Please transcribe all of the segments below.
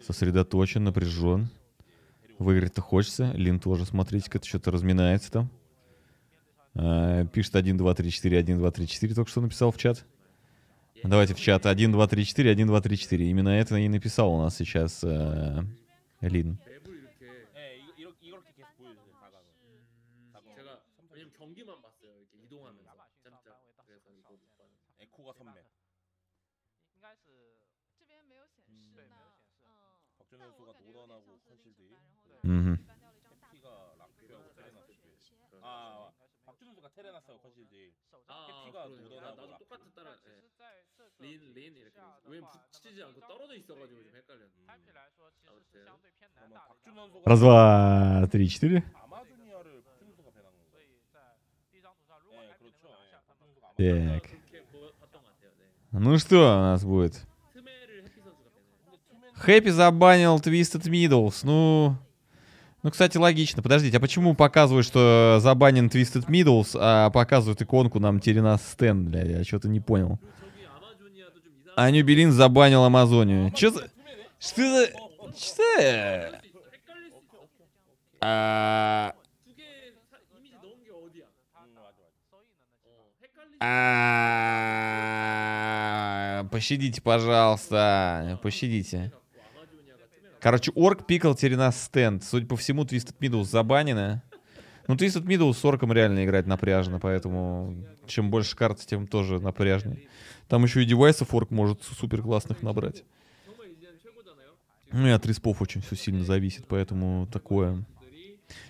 Сосредоточен, напряжен. Выиграть-то хочется. Лин тоже, смотрите-ка, это что-то разминается там. А, пишет 1, 2, 3, 4, 1, 2, 3, 4, только что написал в чат. Давайте в чат 1, 2, 3, 4, 1, 2, 3, 4. Именно это и написал у нас сейчас э, Лин. 음흠. 박준수가 테레나스 거실지 해피가 묻어나고 나도 똑같은 따라 예. 린린 이렇게 왜 붙이지 않고 떨어져 있어가지고 좀 헷갈려. 아무튼 Раз, два, три, четыре. 아마존이아를 박준수가 배난 건가? 네, 그렇죠. 예, Так. 그렇게 보- 봤던 것 같아요. 네. Ну что у нас будет? 트메를 해피 선수가 배는. 해피. Хэппи забанил Twisted Middles. Ну, ну, кстати, логично. Подождите, а почему показывают, что э, забанен Twisted Middles, а показывают иконку нам Теренас Стэн, бля, я что-то не понял. Аню Белин забанил Амазонию. Че за... Что за... Что за... Пощадите, пожалуйста. Пощадите. Короче, орк пикал на стенд. Судя по всему, Twisted Middle забанены. Ну, Twisted Middle с орком реально играть напряжно, поэтому чем больше карт, тем тоже напряжнее. Там еще и девайсов орк может супер классных набрать. Ну и от респов очень все сильно зависит, поэтому такое.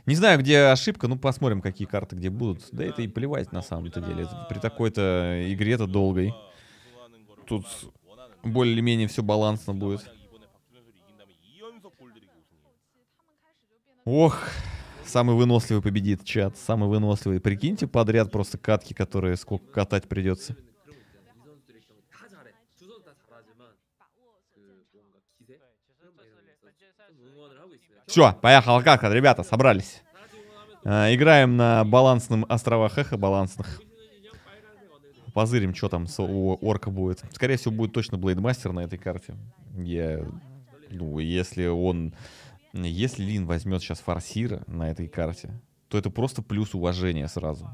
Не знаю, где ошибка, ну посмотрим, какие карты где будут. Да это и плевать на самом-то деле. При такой-то игре-то долгой. Тут более-менее все балансно будет. Ох, самый выносливый победит чат, самый выносливый. Прикиньте подряд просто катки, которые сколько катать придется. Все, поехал а как ребята, собрались. Э, играем на балансном островах, эхо балансных. Позырим, что там у орка будет. Скорее всего, будет точно Блейдмастер на этой карте. Я... Ну, если он если Лин возьмет сейчас форсира на этой карте, то это просто плюс уважения сразу.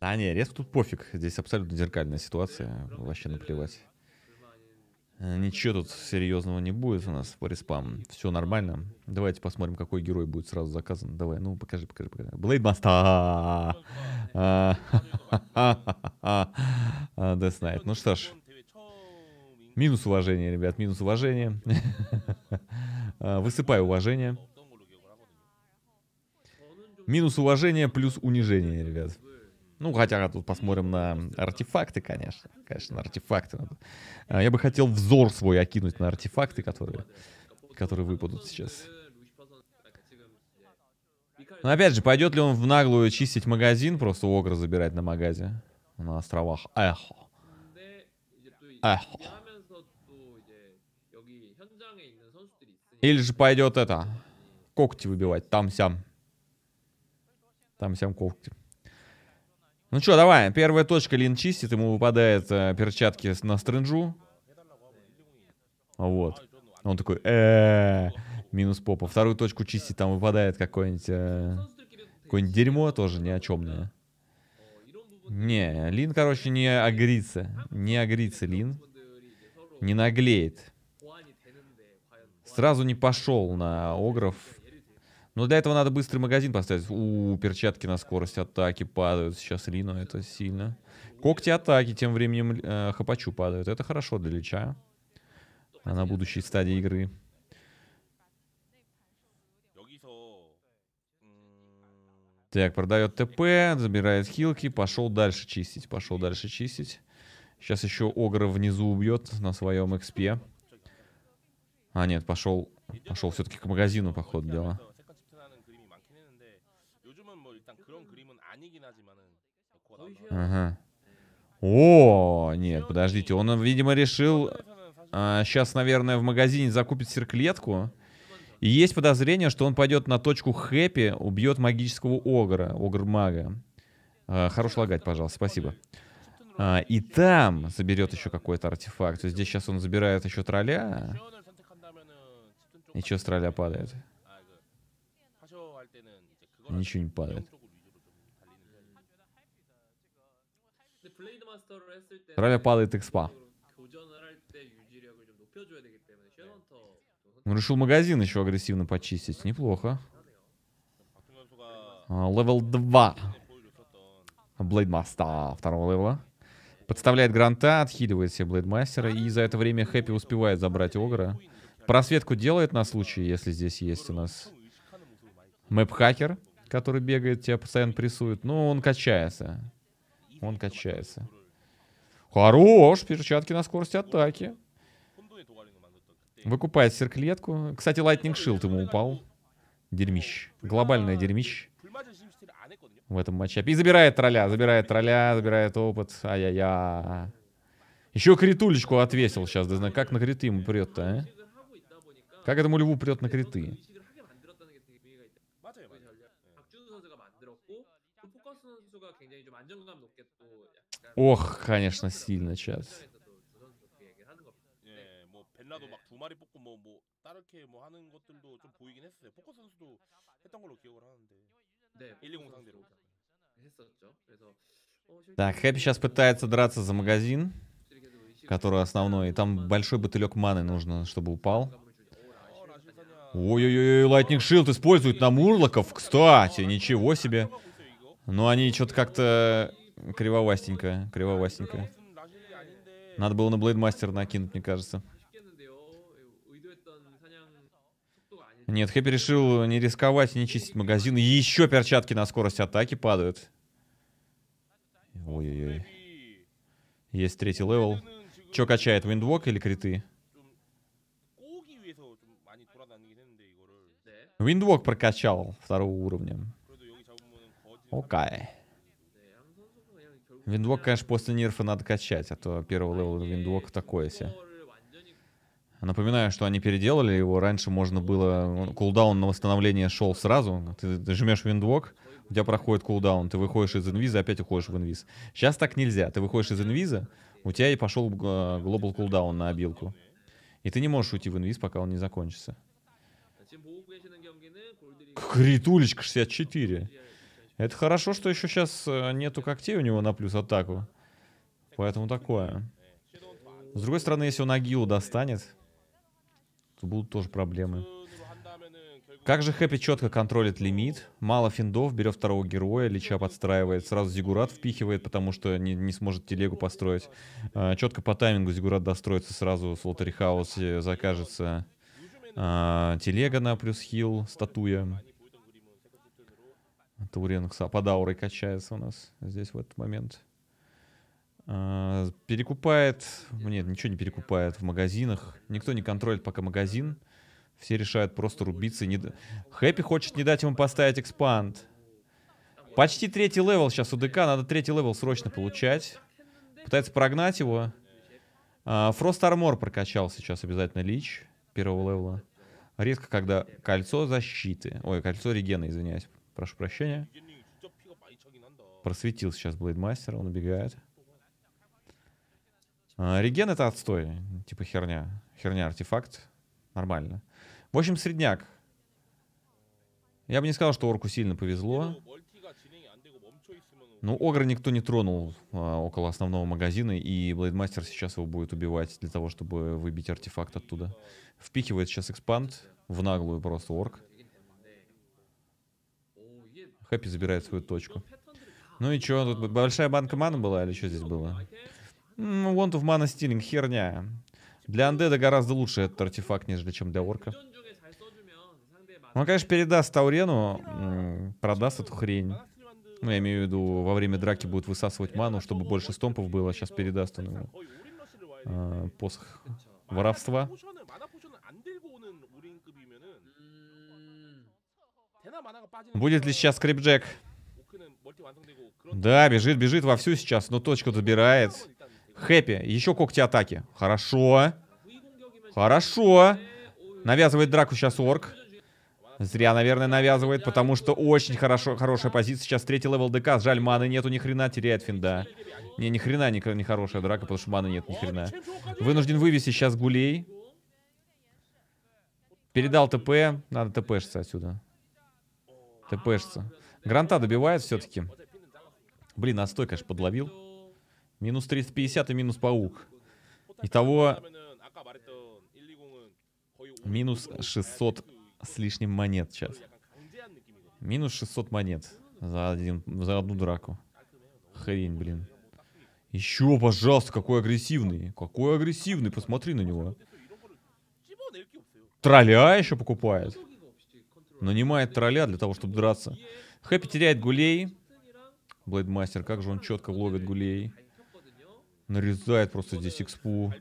Да не, респа тут пофиг. Здесь абсолютно зеркальная ситуация. Вообще наплевать. Э, ничего тут серьезного не будет у нас по респам. Все нормально. Давайте посмотрим, какой герой будет сразу заказан. Давай, ну покажи, покажи, покажи. Blademaster! А, а, Death Knight. Ну что ж. Минус уважения, ребят, минус уважения. А, высыпай уважение. Минус уважения, плюс унижение, ребят. Ну, хотя тут посмотрим на артефакты, конечно. Конечно, на артефакты надо. А, я бы хотел взор свой окинуть на артефакты, которые, которые выпадут сейчас. Но опять же, пойдет ли он в наглую чистить магазин, просто огра забирать на магазе на островах? Эхо. Эхо. Или же пойдет это, когти выбивать, там-сям. Там-сям когти. Ну что, давай. Первая точка Лин чистит. Ему выпадает э, перчатки на стрэнджу. Вот. Он такой, э минус попа. Вторую точку чистит, там выпадает какое-нибудь э, какое дерьмо тоже ни о чемное. Не, Лин, короче, не агрится. Не агрится Лин. Не наглеет. Сразу не пошел на Огров но для этого надо быстрый магазин поставить. У, перчатки на скорость атаки падают. Сейчас Лину это сильно. Когти атаки тем временем э, Хапачу падают. Это хорошо для Лича. На будущей стадии игры. Так, продает ТП, забирает хилки, пошел дальше чистить, пошел дальше чистить. Сейчас еще Огра внизу убьет на своем экспе. А, нет, пошел, пошел все-таки к магазину, по ходу дела. Ага. О, нет, подождите. Он, видимо, решил... А, сейчас, наверное, в магазине закупить серклетку. И есть подозрение, что он пойдет на точку Хэппи, убьет магического огра, огр-мага. А, хорош лагать, пожалуйста, спасибо. А, и там заберет еще какой-то артефакт. Здесь сейчас он забирает еще тролля. И что с тролля падает? Ничего не падает. 드라이버 падает экспа. Он решил магазин еще агрессивно почистить. Неплохо. А, левел 2. Блейдмаста второго левела. Подставляет Гранта, отхиливает себе Блейдмастера. И за это время Хэппи успевает забрать Огра. Просветку делает на случай, если здесь есть у нас мэп-хакер, который бегает, тебя постоянно прессует. но он качается. Он качается. Хорош, перчатки на скорости атаки. Выкупает серклетку. Кстати, Lightning Shield ему упал. Дерьмищ. Глобальное дерьмищ. В этом матчапе. И забирает тролля, забирает тролля, забирает опыт. Ай-яй-яй. Еще критулечку отвесил сейчас. Да знаю, как на криты ему прет-то, а? Как этому льву прет на криты? Ох, конечно, сильно сейчас. Так, Хэппи сейчас пытается драться за магазин, который основной. И там большой бутылек маны нужно, чтобы упал. Ой-ой-ой, Lightning Shield использует на Мурлоков, кстати, ничего себе. Но они что-то как-то Кривовастенько, кривовастенько. Надо было на Блейдмастер накинуть, мне кажется. Нет, Хэппи решил не рисковать не чистить магазин. И еще перчатки на скорость атаки падают. Ой-ой-ой. Есть третий level. Че качает, Wind Walk или криты? Wind Walk прокачал второго уровня. Окей. Okay. Wind Walk, конечно, после нерфа надо качать, а то первого level Виндвока такое себе. А напоминаю, что они переделали его. Раньше можно было... Cooldown на восстановление шел сразу. Ты, жмешь Wind Walk, у тебя проходит кулдаун. Ты выходишь из инвиза, опять уходишь в инвиз. Сейчас так нельзя. Ты выходишь из инвиза, у тебя и пошел э, глобал кулдаун на обилку. И ты не можешь уйти в инвиз, пока он не закончится. Критулечка 64. Это хорошо, что еще сейчас э, нету когтей у него на плюс атаку. Поэтому такое. С другой стороны, если он Агилу достанет, то будут тоже проблемы. Как же Хэппи четко контролит лимит. Мало финдов, берет второго героя, Лича подстраивает. Сразу Зигурат впихивает, потому что не, не сможет телегу построить. А, четко по таймингу Зигурат достроится сразу в Слотери Хаусе, э, закажется. А, телега на плюс хил, статуя. Тауренг под аурой качается у нас здесь в этот момент. А, перекупает... Ну нет, ничего не перекупает в магазинах. Никто не контролит пока магазин. Все решают просто рубиться. Не... Хэппи хочет не дать ему поставить expand. Почти третий level сейчас у ДК. Надо третий level срочно получать. Пытается прогнать его. А, Frost Armor прокачал сейчас обязательно Лич первого левела. Резко, когда кольцо защиты... Ой, кольцо регена, извиняюсь. Прошу прощения. Просветил сейчас Blademaster, он убегает. А, реген это отстой, типа херня. Херня артефакт, нормально. В общем, средняк. Я бы не сказал, что орку сильно повезло. Ну, Огра никто не тронул а, около основного магазина, и Блейдмастер сейчас его будет убивать для того, чтобы выбить артефакт оттуда. Впихивает сейчас экспанд в наглую просто орк. Хэппи забирает свою точку. Ну и чё, тут большая банка мана была или что здесь было? Вон want в mana stealing, херня. Для андеда гораздо лучше этот артефакт, нежели чем для орка. Он, конечно, передаст Таурену, продаст эту хрень. Ну, я имею в виду, во время драки будет высасывать ману, чтобы больше стомпов было. А сейчас передаст он ему э, посох воровства. Будет ли сейчас creep jack? Да, бежит, бежит вовсю сейчас, но точку забирает Хэппи, еще когти атаки. Хорошо. Хорошо. Навязывает драку сейчас орк. Зря, наверное, навязывает, потому что очень хорошо, хорошая позиция. Сейчас третий level ДК. Жаль, маны нету ни хрена, теряет финда. Не, ни хрена не, не хорошая драка, потому что маны нет ни хрена. Вынужден вывести сейчас гулей. Передал ТП. Надо ТПшиться отсюда. ТПшца. Гранта добивает все-таки. Блин, настой, конечно, подловил. Минус 350 и минус паук. Итого... Минус 600 с лишним монет сейчас. Минус 600 монет за, один, за одну драку. Хрень, блин. Еще, пожалуйста, какой агрессивный. Какой агрессивный, посмотри на него. Тролля еще покупает нанимает тролля для того, чтобы драться. Хэппи теряет гулей. Блейдмастер, как же он четко ловит гулей. Нарезает просто здесь экспу.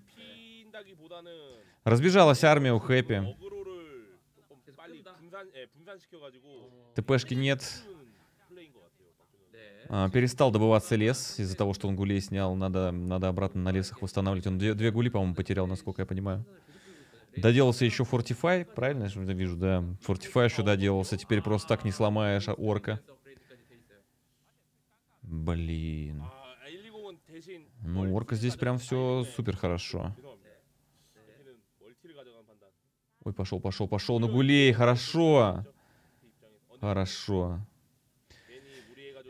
Разбежалась армия у Хэппи. ТПшки нет. А, перестал добываться лес из-за того, что он гулей снял. Надо, надо обратно на лесах восстанавливать. Он две, две гули, по-моему, потерял, насколько я понимаю. Э, доделался еще Fortify, правильно я вижу, да. Fortify еще доделался, теперь просто так не сломаешь а орка. Блин. Ну, орка здесь прям все супер хорошо. Ой, пошел, пошел, пошел на гулей, хорошо. Хорошо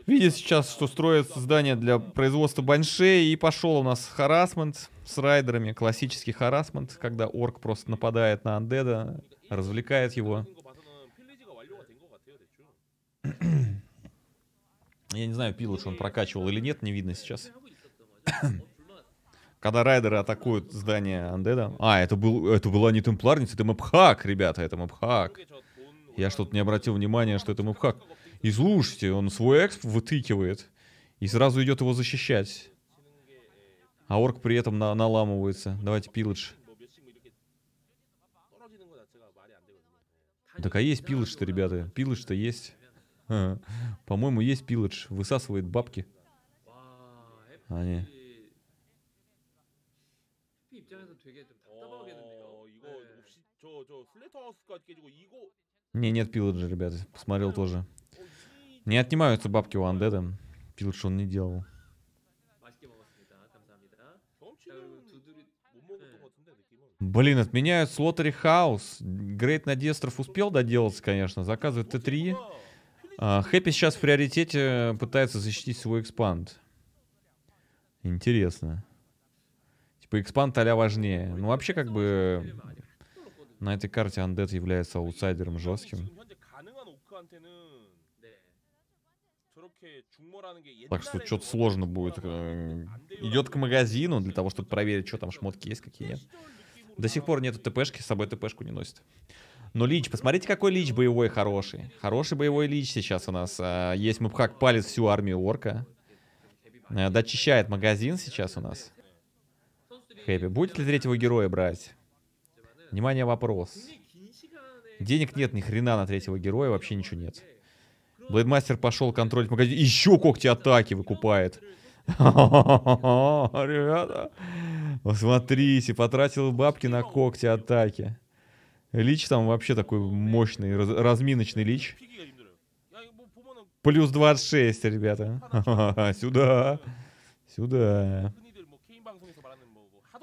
видит сейчас, что строится здание для производства баншей, и пошел у нас харасмент с райдерами, классический харасмент, когда орк просто нападает на андеда, развлекает его. Я не знаю, пилот, он прокачивал или нет, не видно сейчас. Когда райдеры атакуют здание Андеда. А, это, был, это была не темпларница, это мэпхак, ребята, это мэпхак. Я что-то не обратил внимания, что это мэпхак. И слушайте, он свой эксп вытыкивает и сразу идет его защищать. А орк при этом на наламывается. Давайте пилыч. Так а есть пилыч-то, ребята. Пилыч-то есть. По-моему, есть пилыч. Высасывает бабки. А, не. Не, нет пилоджа, ребята. Посмотрел тоже. Не отнимаются бабки у Андеда. Пил, что он не делал. Блин, отменяют Слотери Хаус. Грейт Надестров успел доделаться, конечно. Заказывает Т3. А, Хэппи сейчас в приоритете э, пытается защитить свой экспанд. Интересно. Типа экспанд а важнее. Ну вообще как бы на этой карте Undead является аутсайдером жестким. Так что что-то сложно будет. Э, Идет к магазину для того, чтобы проверить, что там шмотки есть, какие нет. До сих пор нету ТПшки, с собой ТПшку не носит. Но лич, посмотрите, какой лич боевой хороший. Хороший боевой лич сейчас у нас. А, есть мобхак палец всю армию орка. Э, дочищает магазин сейчас у нас. Хэппи. Будет ли третьего героя брать? Внимание, вопрос. Денег нет ни хрена на третьего героя, вообще ничего нет. Блэдмастер пошел контролить магазин. Еще когти атаки выкупает. Ребята, посмотрите, потратил бабки на когти атаки. Лич там вообще такой мощный, раз, разминочный лич. Плюс 26, ребята. Сюда. Сюда.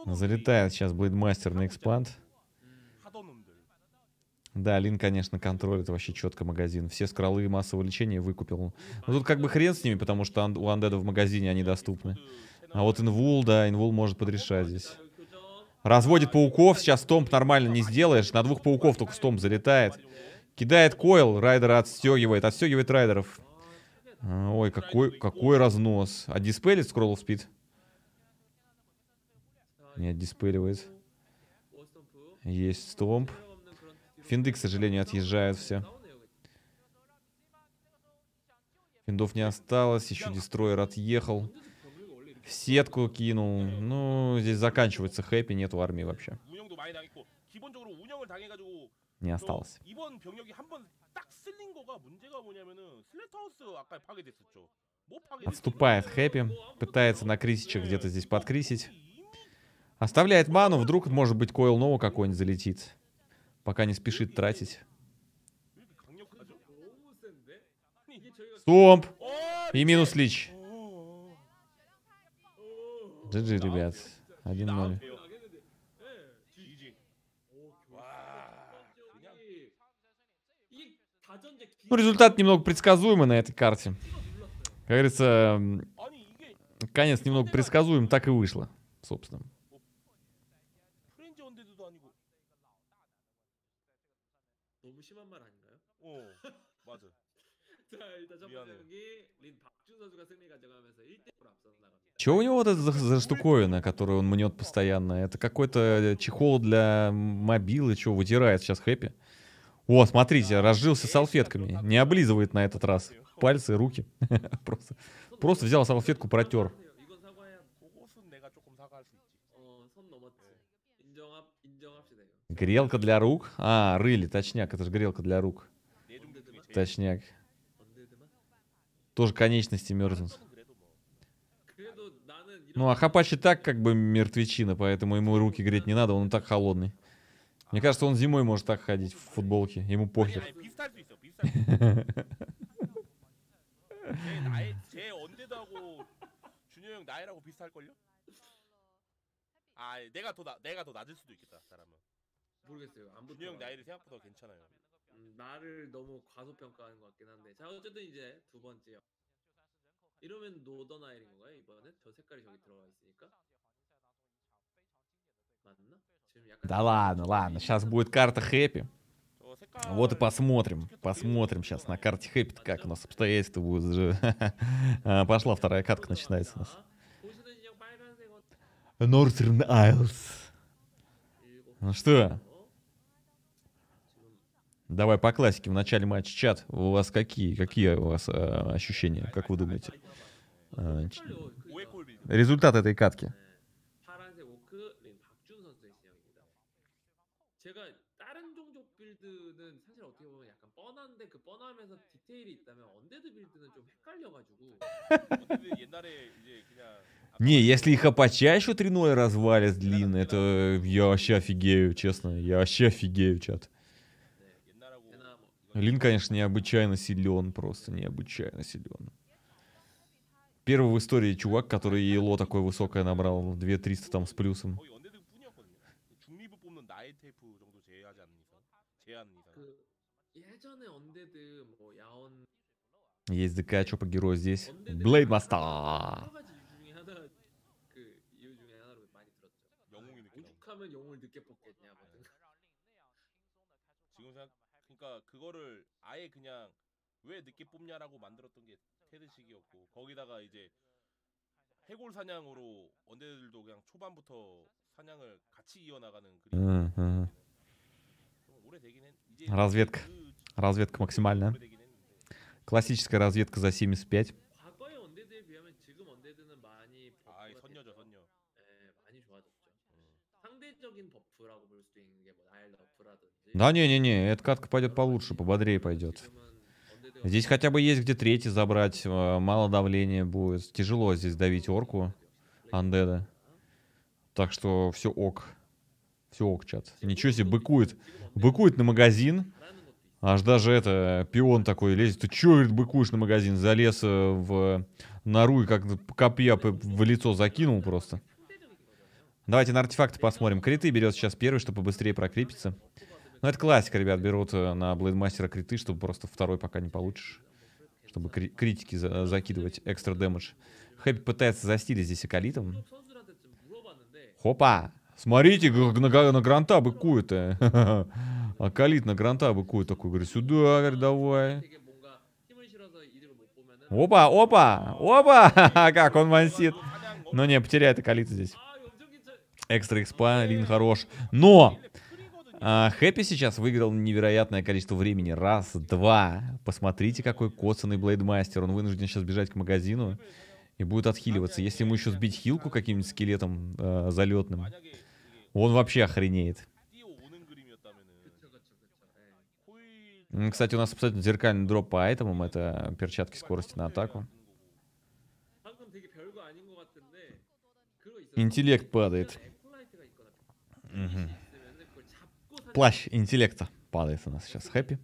Залетает сейчас Блэдмастер на экспанд. Да, Лин, конечно, контролит вообще четко магазин. Все скроллы массового лечения выкупил. Но тут как бы хрен с ними, потому что у андеда в магазине они доступны. А вот инвул, да, инвул может подрешать здесь. Разводит пауков, сейчас стомп нормально не сделаешь. На двух пауков только стомп залетает. Кидает койл, райдера отстегивает, отстегивает райдеров. Ой, какой, какой разнос. А диспелит скролл спид? Нет, диспеливает. Есть стомп. Финды, к сожалению, отъезжают все. Финдов не осталось, еще дестройер отъехал. Сетку кинул. Ну, здесь заканчивается хэппи, нету армии вообще. Не осталось. Отступает Хэппи, пытается на крисичах где-то здесь подкрисить. Оставляет ману, вдруг, может быть, койл нового какой-нибудь залетит. Пока не спешит тратить. Сомп! И минус лич. GG, ребят. 1-0. Ну, результат немного предсказуемый на этой карте. Как говорится, конец немного предсказуем, так и вышло, собственно. Че у него вот это за, за штуковина, которую он мнет постоянно? Это какой-то э, чехол для мобилы, что вытирает сейчас Хэппи? О, смотрите, разжился салфетками. Не облизывает на этот раз. Пальцы, руки. просто, просто взял салфетку, протер. Грелка для рук? А, рыли, точняк, это же грелка для рук. Точняк. 언데드만? Тоже конечности мерзнут. 는 그래도 뭐. 그래도 나는 이런 Ну, а Хапачи так как бы мертвечина, поэтому ему руки греть не надо, он и так холодный. Мне кажется, он зимой может так ходить в футболке, ему 아니, похер. 아니 비슷할 수 있어. 비슷할 수 있어. 제 나이 제 언데드하고 준효 형 나이라고 비슷할 걸요? 아, 내가 더 나, 내가 더 낮을 수도 있겠다. 사람은. 모르겠어요. 안 준효 형 붙어. 나이를 생각보다 괜찮아요. 음, 나를 너무 과소평가하는 것 같긴 한데. 자, 어쨌든 이제 두 번째요. 이러면 노던 아일인 건가요 이번엔? 저 색깔이 저기 들어가 있으니까 맞나? 지금 약간 Да ладно, ладно, сейчас будет карта Хэппи. 저 색깔 Вот и посмотрим, посмотрим сейчас на карте Хэппи, как у нас обстоятельства будут. же. А, Пошла вторая катка, начинается у нас. 자, 보시는 인형 빨간색 옷 Northern Isles. 일곱 Ну что, 어? 지금 Давай по классике. В начале матча чат. У вас какие, какие у вас э, ощущения? Как вы думаете? Э. Результат этой катки. Не, если их Апача еще 3-0 развалит длинно, это я вообще офигею, честно. Я вообще офигею, чат. Лин, конечно, необычайно силен, просто необычайно силен. Первый в истории чувак, который ЕЛО такое высокое набрал, 2300 там с плюсом. Есть ДК, что по герою здесь? Блейд Мастер! 그러니까 그거를 아예 그냥 왜 늦게 뽑냐라고 만들었던 게 테드식이었고 거기다가 이제 해골 사냥으로 언데들도 그냥 초반부터 사냥을 같이 이어나가는 그림 М, м. 좀 오래되긴 했 이제 Разведка. 그 Разведка максимальная. 오래되긴 했는데 Классическая разведка за 75. 과거의 언데드에 비하면 지금 언데드는 많이 아 버프가 선녀죠 됐죠. 선녀 예, 많이 좋아졌죠. 음. 상대적인 버프라고 볼 수도 있는 Да не-не-не, эта катка пойдет получше, пободрее пойдет. Здесь хотя бы есть где третий забрать, э, мало давления будет. Тяжело здесь давить орку, андеда. Так что все ок. Все ок, чат. Ничего себе, быкует. Быкует на магазин. Аж даже это, пион такой лезет. Ты чё, говорит, быкуешь на магазин? Залез э, в нору и как копья в лицо закинул просто. Давайте на артефакты посмотрим. Криты берет сейчас первый, чтобы быстрее прокрепиться. Ну это классика, ребят, берут э, на Блейдмастера криты, чтобы просто второй пока не получишь. Чтобы кри критики за закидывать экстра дэмэдж. Хэппи пытается застилить здесь Акалитом. Хопа! Смотрите, на, на гранта быкует-то. Э. Акалит на гранта быкует такой. Говорит, сюда, говорит, давай. Опа, опа, опа! Как он мансит. Но не, потеряет Акалита здесь. Экстра экспа, Лин хорош. Но а, Хэппи сейчас выиграл невероятное количество времени. Раз, два. Посмотрите, какой коцанный блейдмастер. Он вынужден сейчас бежать к магазину и будет отхиливаться. Если ему еще сбить хилку каким-нибудь скелетом э, залетным, он вообще охренеет. Кстати, у нас абсолютно зеркальный дроп по айтемам. Это перчатки скорости на атаку. Интеллект падает. Угу плащ интеллекта падает у нас сейчас. Хэппи.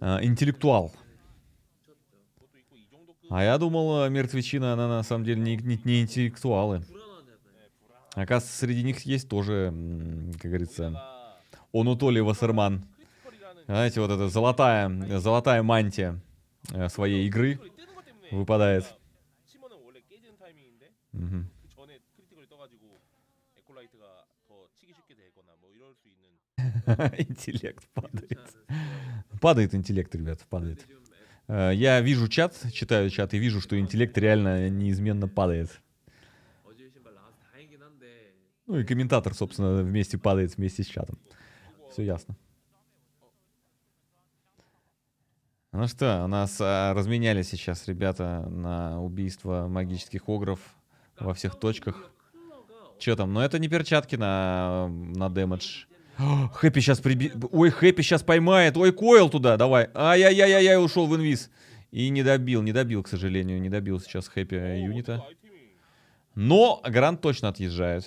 А, интеллектуал. А я думал, э, мертвечина, она на самом деле не, не, не интеллектуалы. Оказывается, среди них есть тоже, как говорится, Онутолий Вассерман. Знаете, вот эта золотая, золотая мантия э, своей игры выпадает. Угу. Интеллект падает. Падает интеллект, ребят, падает. Э, я вижу чат, читаю чат и вижу, что интеллект реально неизменно падает. Ну и комментатор, собственно, вместе падает вместе с чатом. Все ясно. Ну что, у нас а, разменяли сейчас ребята на убийство магических огров во всех точках. Че там? Но это не перчатки на, на дэмэдж. Хэппи сейчас приби... Ой, Хэппи сейчас поймает. Ой, Койл туда, давай. Ай-яй-яй-яй, ушел в инвиз. И не добил, не добил, к сожалению. Не добил сейчас Хэппи юнита. Но Грант точно отъезжает.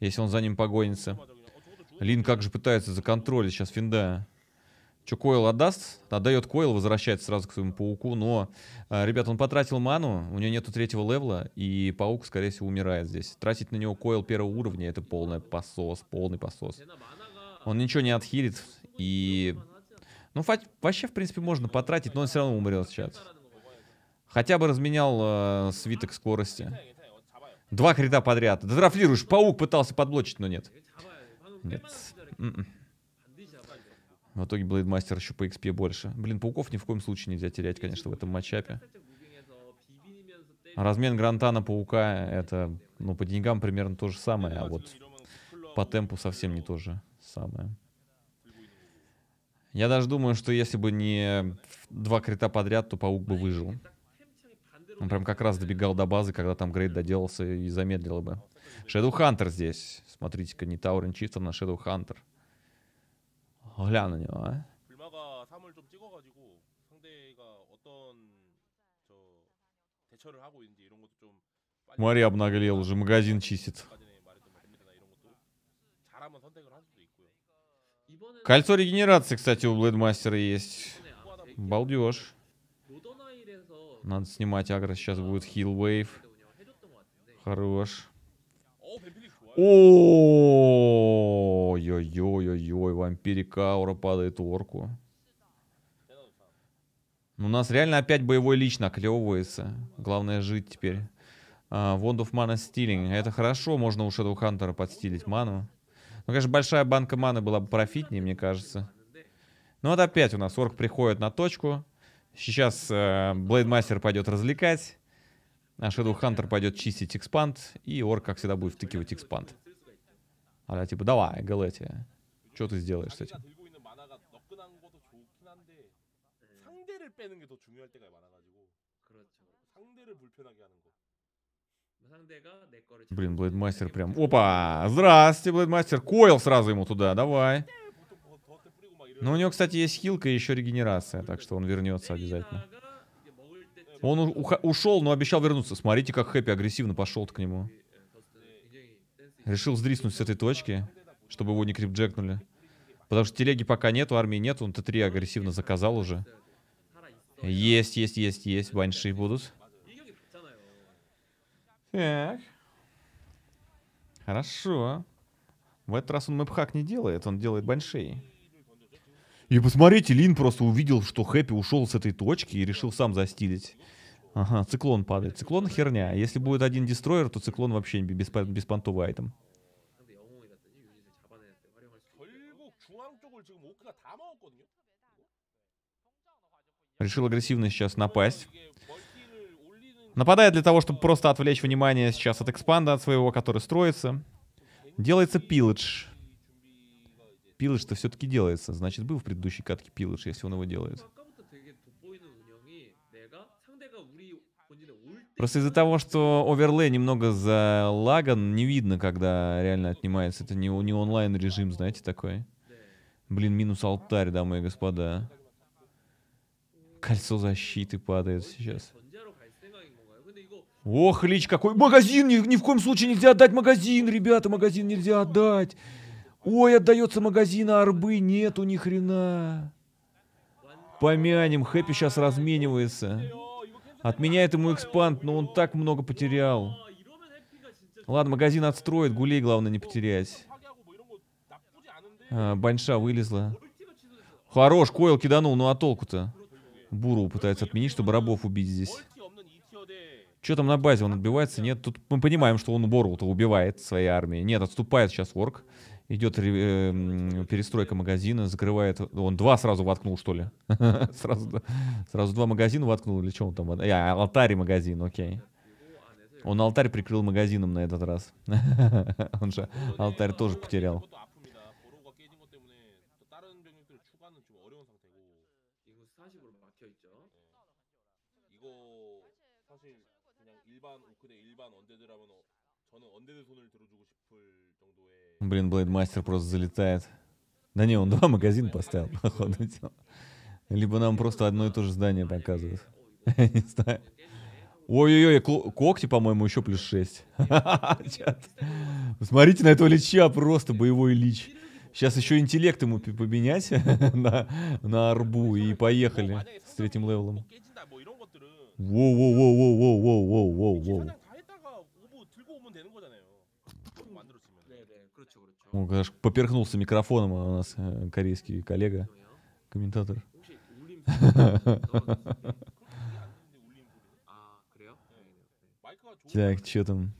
Если он за ним погонится. Лин как же пытается законтролить сейчас Финда. Че, Койл отдаст? Отдает Койл, возвращается сразу к своему пауку, но, э, ребят, он потратил ману, у него нету третьего левла и паук, скорее всего, умирает здесь. Тратить на него Койл первого уровня — это полный посос, полный посос. Он ничего не отхилит. И... Ну, вообще, в принципе, можно потратить, но он все равно умрет сейчас. Хотя бы разменял э, свиток скорости. Два крита подряд. Да драфлируешь. Паук пытался подблочить, но нет. Нет. М-м. В итоге Блейдмастер еще по XP больше. Блин, пауков ни в коем случае нельзя терять, конечно, в этом матчапе. Размен Гранта на паука это, ну, по деньгам примерно то же самое, а вот по темпу совсем не то же самое. Я даже думаю, что если бы не два крита подряд, то паук бы выжил. Он прям как раз добегал до базы, когда там Грейд доделался и замедлил бы. Shadow Хантер здесь. Смотрите-ка, не Таурен чисто, на Shadow Хантер. Гля на него, а. Мари обнаглел уже, магазин чистит. Кольцо регенерации, кстати, у Блэдмастера есть. Балдеж. Надо снимать агро. Сейчас будет хилвейв. Хорош. Ой-ой-ой-ой-ой. Вампирик аура падает орку. Ну, у нас реально опять боевой лич наклевывается. Главное жить теперь. А, uh, Wand of Mana Это хорошо, можно у Shadow Хантера подстилить ману. Ну, конечно, большая банка маны была бы профитнее, мне кажется. Ну вот опять у нас орк приходит на точку. Сейчас э, пойдет развлекать. А Shadow Hunter пойдет чистить экспанд. И орк, как всегда, будет втыкивать экспанд. А типа, давай, Галети. Что ты сделаешь с этим? Блин, Блэдмастер прям... Опа! Здрасте, Блэдмастер! Койл сразу ему туда, давай! Но у него, кстати, есть хилка и еще регенерация, так что он вернется обязательно. Он ушел, но обещал вернуться. Смотрите, как Хэппи агрессивно пошел к нему. Решил сдриснуть с этой точки, чтобы его не крипджекнули. Потому что телеги пока нету, армии нет, Он Т3 агрессивно заказал уже. Есть, есть, есть, есть. Банши будут. Так. Хорошо. В этот раз он мэпхак не делает, он делает большие. И посмотрите, Лин просто увидел, что Хэппи ушел с этой точки и решил сам застилить. Ага, циклон падает. Циклон херня. Если будет один дестройер, то циклон вообще без беспонтовый айтем. Решил агрессивно сейчас напасть. Нападает для того, чтобы просто отвлечь внимание сейчас от экспанда, от своего, который строится. Делается пилыч. Пилыч-то все-таки делается. Значит, был в предыдущей катке пилыч, если он его делает. Просто из-за того, что оверлей немного залаган, не видно, когда реально отнимается. Это не, не онлайн режим, знаете, такой. Блин, минус алтарь, дамы и господа. Кольцо защиты падает сейчас. Ох, лич какой магазин! Ни, ни в коем случае нельзя отдать магазин, ребята, магазин нельзя отдать. Ой, отдается магазин, а арбы нету ни хрена. Помянем, Хэппи сейчас разменивается. Отменяет ему экспант, но он так много потерял. Ладно, магазин отстроит, гулей главное не потерять. А, баньша вылезла. Хорош, Койл киданул, ну а толку-то? Буру пытается отменить, чтобы рабов убить здесь. Что там на базе? Он отбивается? Нет. Тут мы понимаем, что он Борлу-то убивает своей армии. Нет, отступает сейчас орк. Идет э, эм, перестройка магазина, закрывает... Он два сразу воткнул, что ли? сразу, сразу два магазина воткнул, или что он там? А, алтарь магазин, окей. Он алтарь прикрыл магазином на этот раз. он же алтарь тоже потерял. Блин, Блейдмастер просто залетает. Да не, он два магазина поставил, походу, Либо нам просто одно и то же здание показывают. Я не знаю. Ой-ой-ой, когти, по-моему, еще плюс 6. Смотрите на этого лича, просто боевой лич. Сейчас еще интеллект ему поменять на, на арбу и поехали с третьим левелом. Воу-воу-воу-воу-воу-воу-воу-воу. Ну, поперхнулся микрофоном, а у нас э, корейский коллега, комментатор. Так, что там?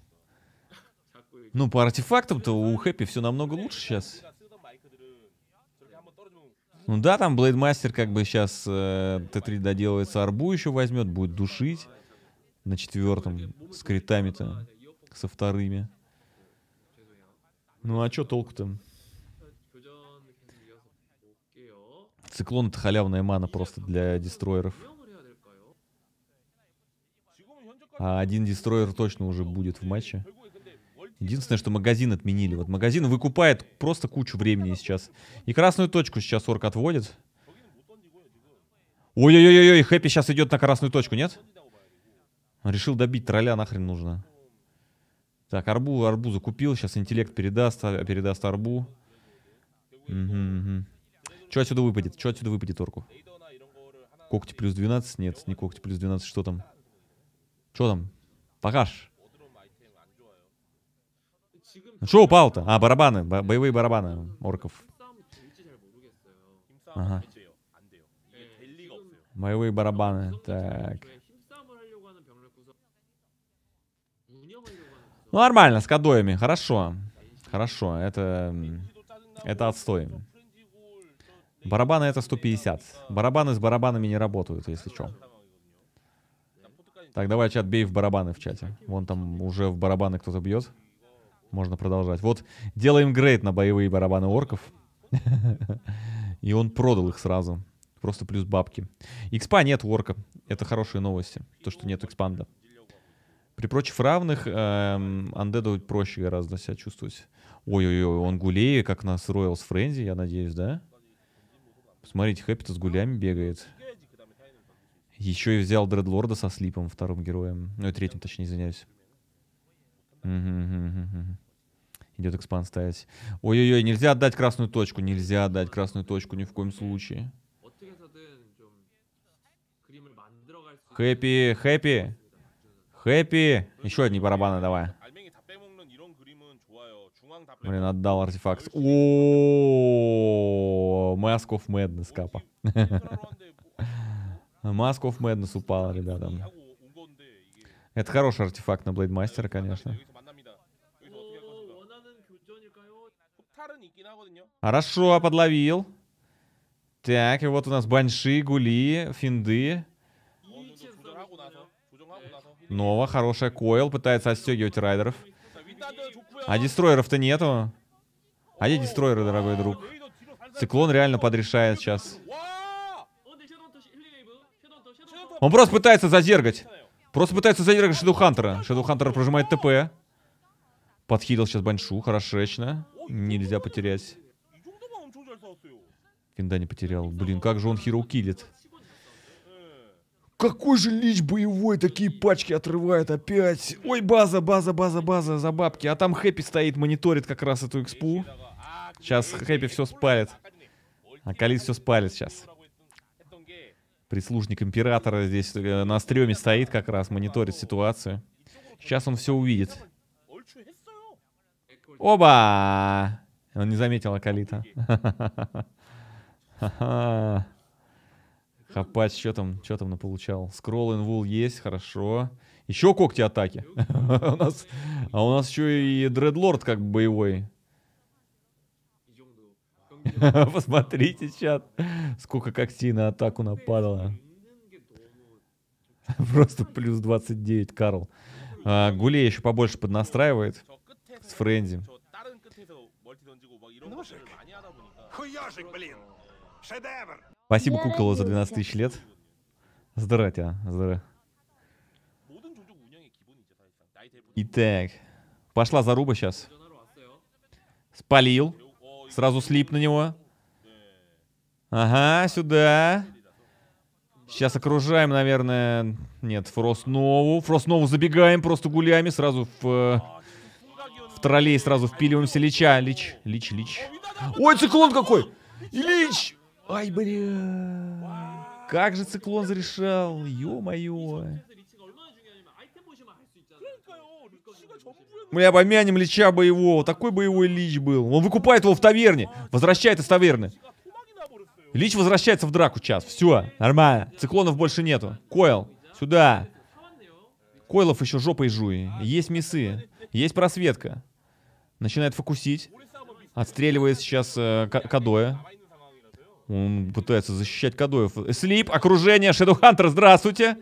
Ну, по артефактам-то у Хэппи все намного лучше сейчас. Ну да, там Блейдмастер как бы сейчас э, Т3 доделывается, арбу еще возьмет, будет душить на четвертом с критами-то, со вторыми. Ну а что толку-то? Циклон это халявная мана просто для дестройеров. А один дестройер точно уже будет в матче. Единственное, что магазин отменили. Вот магазин выкупает просто кучу времени сейчас. И красную точку сейчас орк отводит. Ой-ой-ой-ой, Хэппи сейчас идет на красную точку, нет? Решил добить тролля, нахрен нужно. Так, арбу, арбузу купил, сейчас интеллект передаст, а, передаст арбу. Угу, угу. Что отсюда выпадет? Что отсюда выпадет орку? Когти плюс 12? Нет, не когти плюс 12, что там? Что там? Покаж. Ну, что упал-то? А, барабаны, бо боевые барабаны орков. Ага. Боевые барабаны, так. Ну, нормально, с кадоями. Хорошо. Хорошо, это... Это отстой. Барабаны это 150. Барабаны с барабанами не работают, если что. Так, давай, чат, бей в барабаны в чате. Вон там уже в барабаны кто-то бьет. Можно продолжать. Вот, делаем грейд на боевые барабаны орков. И он продал их сразу. Просто плюс бабки. Экспа нет у орка. Это хорошие новости. То, что нет экспанда. При прочих равных эм, Андеду проще гораздо себя чувствовать. Ой-ой-ой, он гулея, как нас Royals Френзи, я надеюсь, да? Посмотрите, Хэппи-то с гулями бегает. Еще и взял Дредлорда со слипом, вторым героем. Ну, и третьим, точнее, извиняюсь. Угу, угу, угу. Идет экспан ставить. Ой-ой-ой, нельзя отдать красную точку. Нельзя отдать красную точку ни в коем случае. Хэппи, хэппи. Хэппи. Еще одни барабаны давай. Блин, отдал артефакт. О, Mask of Madness капа. Mask of Madness упала, ребята. Это хороший артефакт на Блейдмастера, конечно. Хорошо, подловил. Так, и вот у нас Банши, Гули, Финды. Нова, хорошая. Койл пытается отстегивать райдеров. А дестройеров-то нету. А где дестройеры, дорогой друг? Циклон реально подрешает сейчас. Он просто пытается задергать. Просто пытается задергать Шедухантера. Шедухантер прожимает ТП. Подхилил сейчас Баньшу, хорошечно. Нельзя потерять. Финда не потерял. Блин, как же он хироу килит. Какой же лич боевой, такие пачки отрывает опять. Ой, база, база, база, база, за бабки. А там Хэппи стоит, мониторит как раз эту экспу. Сейчас Хэппи все спалит. А Калис все спалит сейчас. Прислужник Императора здесь э, на стреме стоит как раз, мониторит ситуацию. Сейчас он все увидит. Оба! Он не заметил Акалита. Ха-ха-ха. Копать, что там, что там получал? Скролл инвул есть, хорошо. Еще когти атаки. у нас, а у нас еще и Дредлорд как боевой. Посмотрите, чат, сколько когтей на атаку нападало. Просто плюс 29, Карл. А, Гулей еще побольше поднастраивает с Френзи. Ножик. Хуёжик, блин. Шедевр. Спасибо, кукола, за 12 тысяч лет. Здра тебя, здра. Итак, пошла заруба сейчас. Спалил. Сразу слип на него. Ага, сюда. Сейчас окружаем, наверное... Нет, Фроснову. Фроснову забегаем, просто гулями. Сразу в... Э, в троллей сразу впиливаемся. Лича, Лич, Лич, Лич. Ой, циклон какой! Лич! Ай, бля. Как же циклон зарешал, ё-моё. Мы помянем лича боевого. Такой боевой лич был. Он выкупает его в таверне. Возвращает из таверны. Лич возвращается в драку сейчас. Все, нормально. Циклонов больше нету. Coil, сюда. Койлов еще жопой жуи. Есть мясы. Есть просветка. Начинает фокусить. Отстреливает сейчас э, Кадоя. Он пытается защищать Кадоев. Слип, окружение, Шэдоу-Хантер, здравствуйте.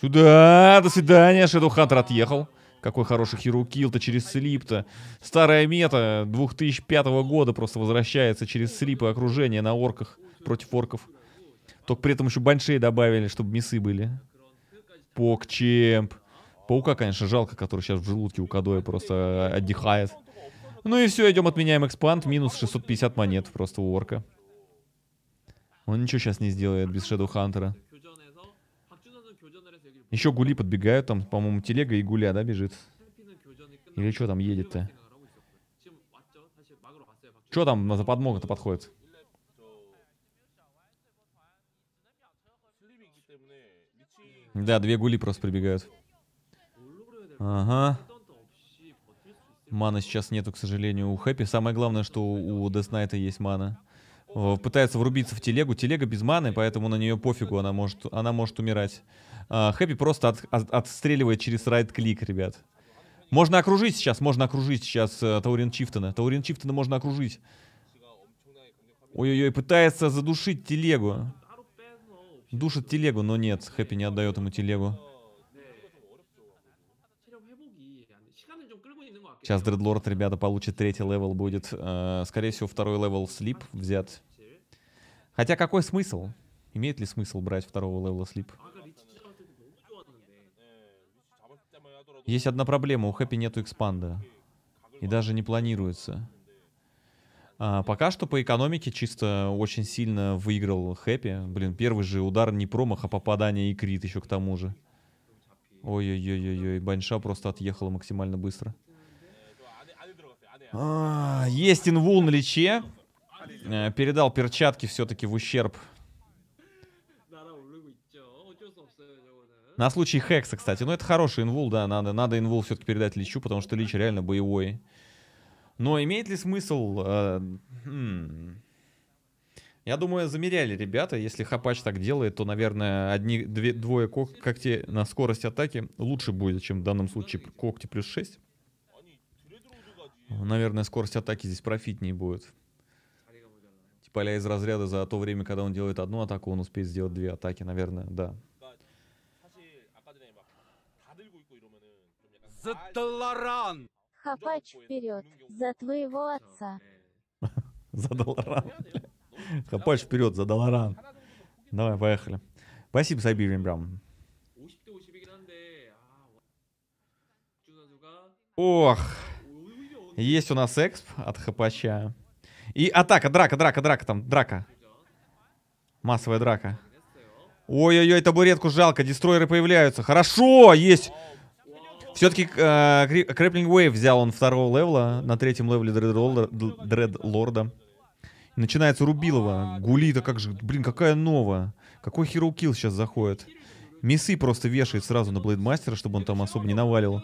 Сюда, до свидания. Шэдоу-Хантер отъехал. Какой хороший хирукил-то через слип-то. Старая мета 2005 года просто возвращается через слип и окружение на орках против орков. Только при этом еще баншей добавили, чтобы мясы были. Покчемп. Паука, конечно, жалко, который сейчас в желудке у Кадоя просто отдыхает. Ну и все, идем отменяем экспанд. Минус 650 монет просто у орка. Он ничего сейчас не сделает без Шэдоу Хантера. Еще гули подбегают, там, по-моему, телега и гуля, да, бежит? Или что там едет-то? Что там за подмога-то подходит? Да, две гули просто прибегают. Ага. Мана сейчас нету, к сожалению, у Хэппи. Самое главное, что у Деснайта есть мана. Э, пытается врубиться в телегу. Телега без маны, поэтому на нее пофигу, она может, она может умирать. А, Хэппи просто от, от, отстреливает через райт-клик, ребят. Можно окружить сейчас, можно окружить сейчас э, Таурен Чифтейна. Таурен Чифтейна можно окружить. Ой-ой-ой, пытается задушить телегу. Душит телегу, но нет, Хэппи не отдает ему телегу. Сейчас Dreadlord, ребята, получит третий level э, будет. Скорее всего, второй э, level sleep взят. Хотя какой смысл? Имеет ли смысл брать второго левела sleep? Есть одна проблема, у Хэппи нету экспанда. И даже не планируется. А, пока что по экономике чисто очень сильно выиграл Хэппи. Блин, первый же удар не промах, а попадание и крит еще к тому же. Ой-ой-ой-ой, баньша просто отъехала максимально быстро. А, Есть инвул на лече. Э, передал перчатки все-таки в ущерб. На случай Хекса, кстати. Но это хороший инвул, да. Надо, надо инвул все-таки передать Личу, потому что лич реально боевой. Но имеет ли смысл... Э, хм. Я думаю, замеряли ребята. Если Хапач так делает, то, наверное, одни, две, двое когти на скорость атаки лучше будет, чем в данном случае когти плюс 6. Наверное, скорость атаки здесь профитнее будет. Типа ля из разряда за то время, когда он делает одну атаку, он успеет сделать две атаки, наверное, да. За Таларан! Хапач вперед, за твоего отца. за Доларан. Хапач вперед, за Доларан. Давай, поехали. Спасибо, Сайбирин Брам. Ох! Есть у нас эксп от хапача. И атака, драка, драка, драка там, драка. Массовая драка. Ой-ой-ой, табуретку жалко, дестройеры появляются. Хорошо, есть. Все-таки э, Крэплинг Уэйв взял он второго левела, на третьем левеле Дредлорда. дредлорда. Начинается Рубилова. Гулита, как же, блин, какая новая. Какой херукил сейчас заходит. Мисы просто вешает сразу на Блейдмастера, чтобы он там особо не наваливал.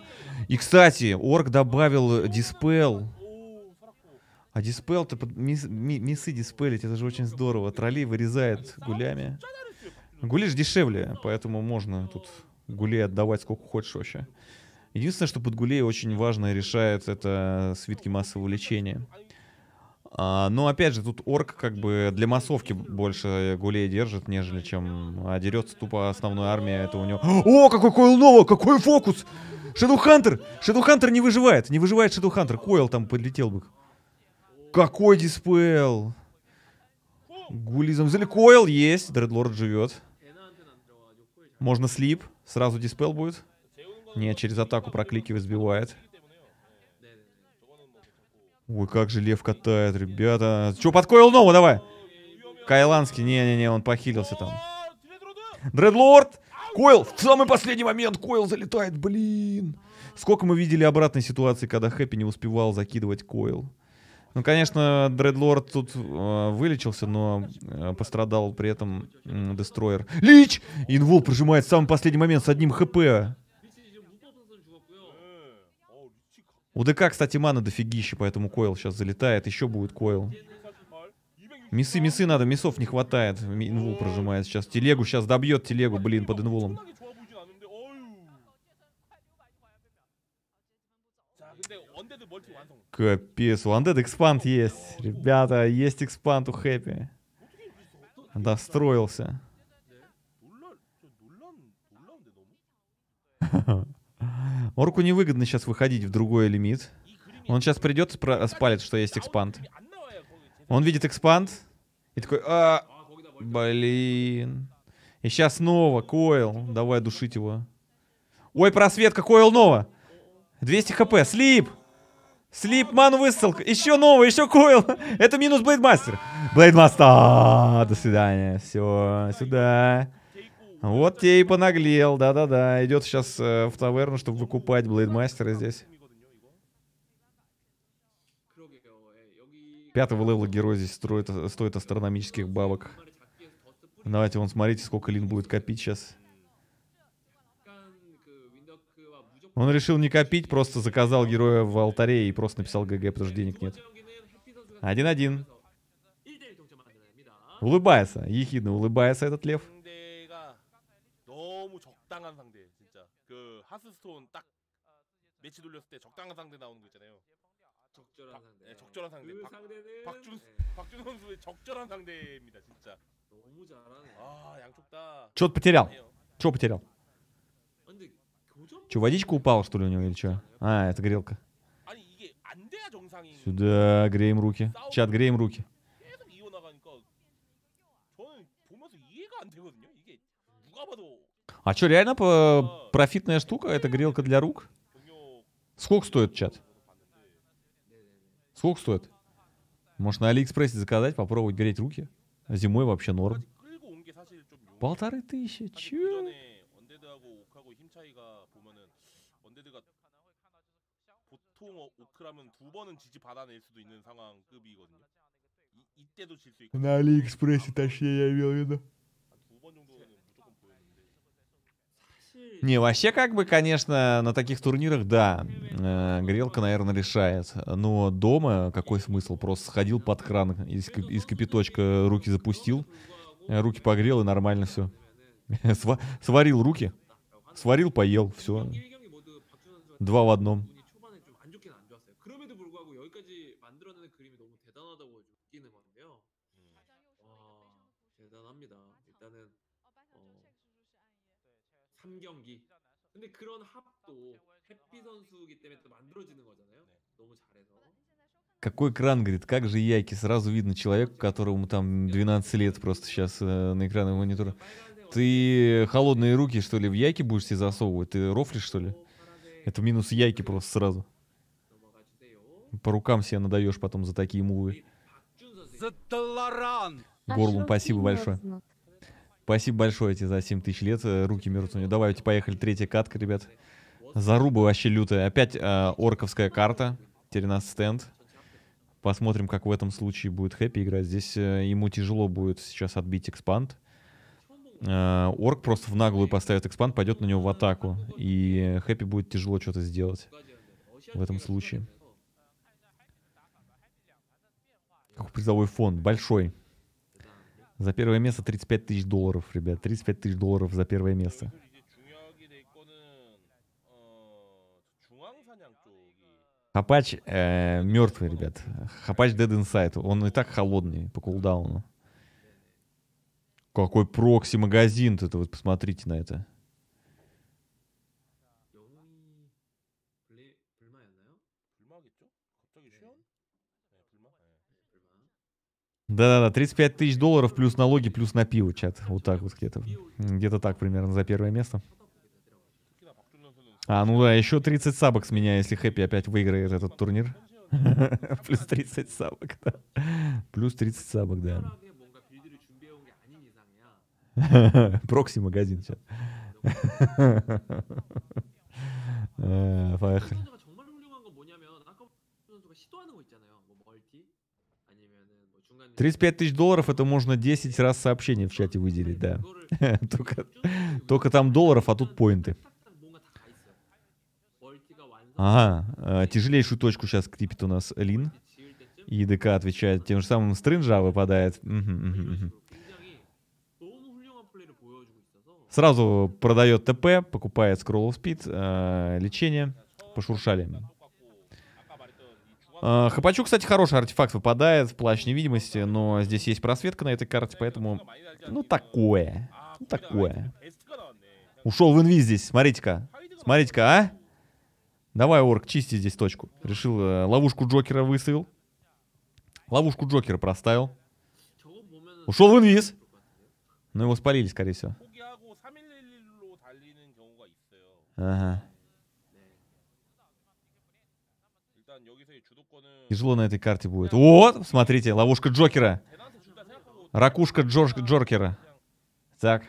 И, кстати, Орк добавил Диспел. А Диспел-то под мисы диспелить, это же очень здорово. Троллей вырезает гулями. Гули же дешевле, поэтому можно тут гулей отдавать сколько хочешь вообще. Единственное, что под гулей очень важно решает, это свитки массового лечения. Но опять же, тут орк как бы для массовки больше гулей держит, нежели чем а дерется тупо основная армия. А это у него... О, какой Койл Нова! Какой фокус! Шедухантер! Шедухантер не выживает! Не выживает Шедухантер! Койл там подлетел бы. Какой диспел! Гулизм... Койл есть! Дредлорд живет. Можно слип. Сразу диспел будет. Не, через атаку прокликивает, сбивает. Ой, как же лев катает, ребята. Че, под Койл Ноу, давай. Кайланский, не-не-не, он похилился там. Дредлорд! Койл, в самый последний момент Койл залетает, блин. Сколько мы видели обратной ситуации, когда Хэппи не успевал закидывать Койл. Ну, конечно, Дредлорд тут э, вылечился, но э, пострадал при этом э, Дестройер. Лич! Инвол прожимает в самый последний момент с одним хп. У ДК, кстати, мана дофигища, поэтому койл сейчас залетает. Еще будет койл. Мисы, мисы надо, мисов не хватает. Инвул прожимает сейчас. Телегу сейчас добьет телегу, блин, под инвулом. Капец, у Undead экспанд есть. Ребята, есть Экспант у Хэппи. Достроился. Морку невыгодно сейчас выходить в другой лимит. Он сейчас придет, спалит, что есть экспанд. Он видит экспанд и такой, а, блин. И сейчас снова Койл, давай душить его. Ой, просвет, Койл Нова. 200 хп, слип. Слип, ман, высылка. Еще новый, еще Койл. Это минус Блейдмастер. Блейдмастер. До свидания. Все, сюда. Вот те и понаглел, да-да-да. Идет сейчас э, в таверну, чтобы выкупать блейдмастера здесь. Пятого левела герой здесь строит, стоит астрономических бабок. Давайте, вон, смотрите, сколько Лин будет копить сейчас. Он решил не копить, просто заказал героя в алтаре и просто написал ГГ, потому что денег нет. Один-один. Улыбается, ехидно улыбается этот лев. 하스스톤 딱 매치 돌렸을 때 적당한 상대 나오는 거 있잖아요. 적절한 박- 상대 네, 적절한 상대. 그 박- 상대는 박준 예, 박준 선수의 적절한 상대입니다, 진짜. 너무 잘하네 아, 양쪽 다 Что-то потерял. 해요. Что потерял? 근데 교전 Че, водичка упала, что ли, у него или что? А, это грелка. 아니 이게 안 돼야 정상인. Сюда, греем руки. Чат, греем руки. А что, реально профитная штука? Это грелка для рук? Сколько стоит чат? Сколько стоит? Может на Алиэкспрессе заказать, попробовать греть руки? Зимой вообще норм. Полторы тысячи, чё? На Алиэкспрессе, точнее, я имел в виду. Не, вообще как бы, конечно, на таких турнирах, да, э, грелка, наверное, решает. Но дома какой смысл? Просто сходил под кран, из, из кипяточка руки запустил, э, руки погрел и нормально все. Сварил руки, сварил, поел, все. Два в одном. 근데 그런 합도 해피 선수기 때문에 또 만들어지는 거잖아요. 너무 잘해서. Какой кран, говорит, как же яйки. Сразу видно человеку, которому там 12 лет просто сейчас э, на экране монитора. 빨간색 Ты холодные руки, что ли, в яйки будешь себе засовывать? Ты рофлишь, что ли? 파란색 Это минус яйки просто сразу. 넘어가 주세요. По рукам себе надаешь потом за такие мувы. 박준 선수. Затларан! Горлум, Аж спасибо руки большое. Спасибо большое тебе за 7 тысяч лет. э, Руки мертвые. у. Давайте, поехали. Третья катка, ребят. Заруба вообще лютая. Опять э, орковская карта. Теперь у нас стенд. Посмотрим, как в этом случае будет Хэппи играть. Здесь э, ему тяжело будет сейчас отбить экспанд. Э, Орк просто в наглую поставит экспанд, пойдет на него в атаку. И Хэппи будет тяжело что-то сделать. в этом случае. Какой призовой фонд? Большой. За первое место 35 тысяч долларов, ребят. 35 тысяч долларов за первое место. Хапач э, мертвый, ребят. Хапач Dead Inside. Он и так холодный по кулдауну. Какой прокси-магазин-то, вот посмотрите на это. Да-да-да, 35 тысяч долларов плюс налоги, плюс на пиво, чат. Вот так вот где-то. Где-то так примерно за первое место. А, ну да, еще 30 сабок с меня, если Хэппи опять выиграет этот турнир. Плюс 30 сабок, да. Плюс 30 сабок, да. Прокси-магазин сейчас. Э, поехали. 35 тысяч долларов, это можно 10 раз сообщение в чате выделить, да. только, только там долларов, а тут поинты. Ага, э, тяжелейшую точку сейчас крипит у нас Лин. И ДК отвечает тем же самым стринжа выпадает. Сразу продает ТП, покупает скролл спид, э, лечение. Пошуршали. А, Хапачу, кстати, хороший артефакт выпадает в плащ невидимости, но здесь есть просветка на этой карте, поэтому... Ну, такое. Ну, такое. Ушел в инвиз здесь, смотрите-ка. Смотрите-ка, а? Давай, Орк, чисти здесь точку. Решил, э, ловушку Джокера выставил. Ловушку Джокера проставил. Ушел в инвиз. ну его спалили, скорее всего. Ага. Тяжело на этой карте будет. Вот, смотрите, ловушка Джокера. Ракушка Джордж Джокера. Так.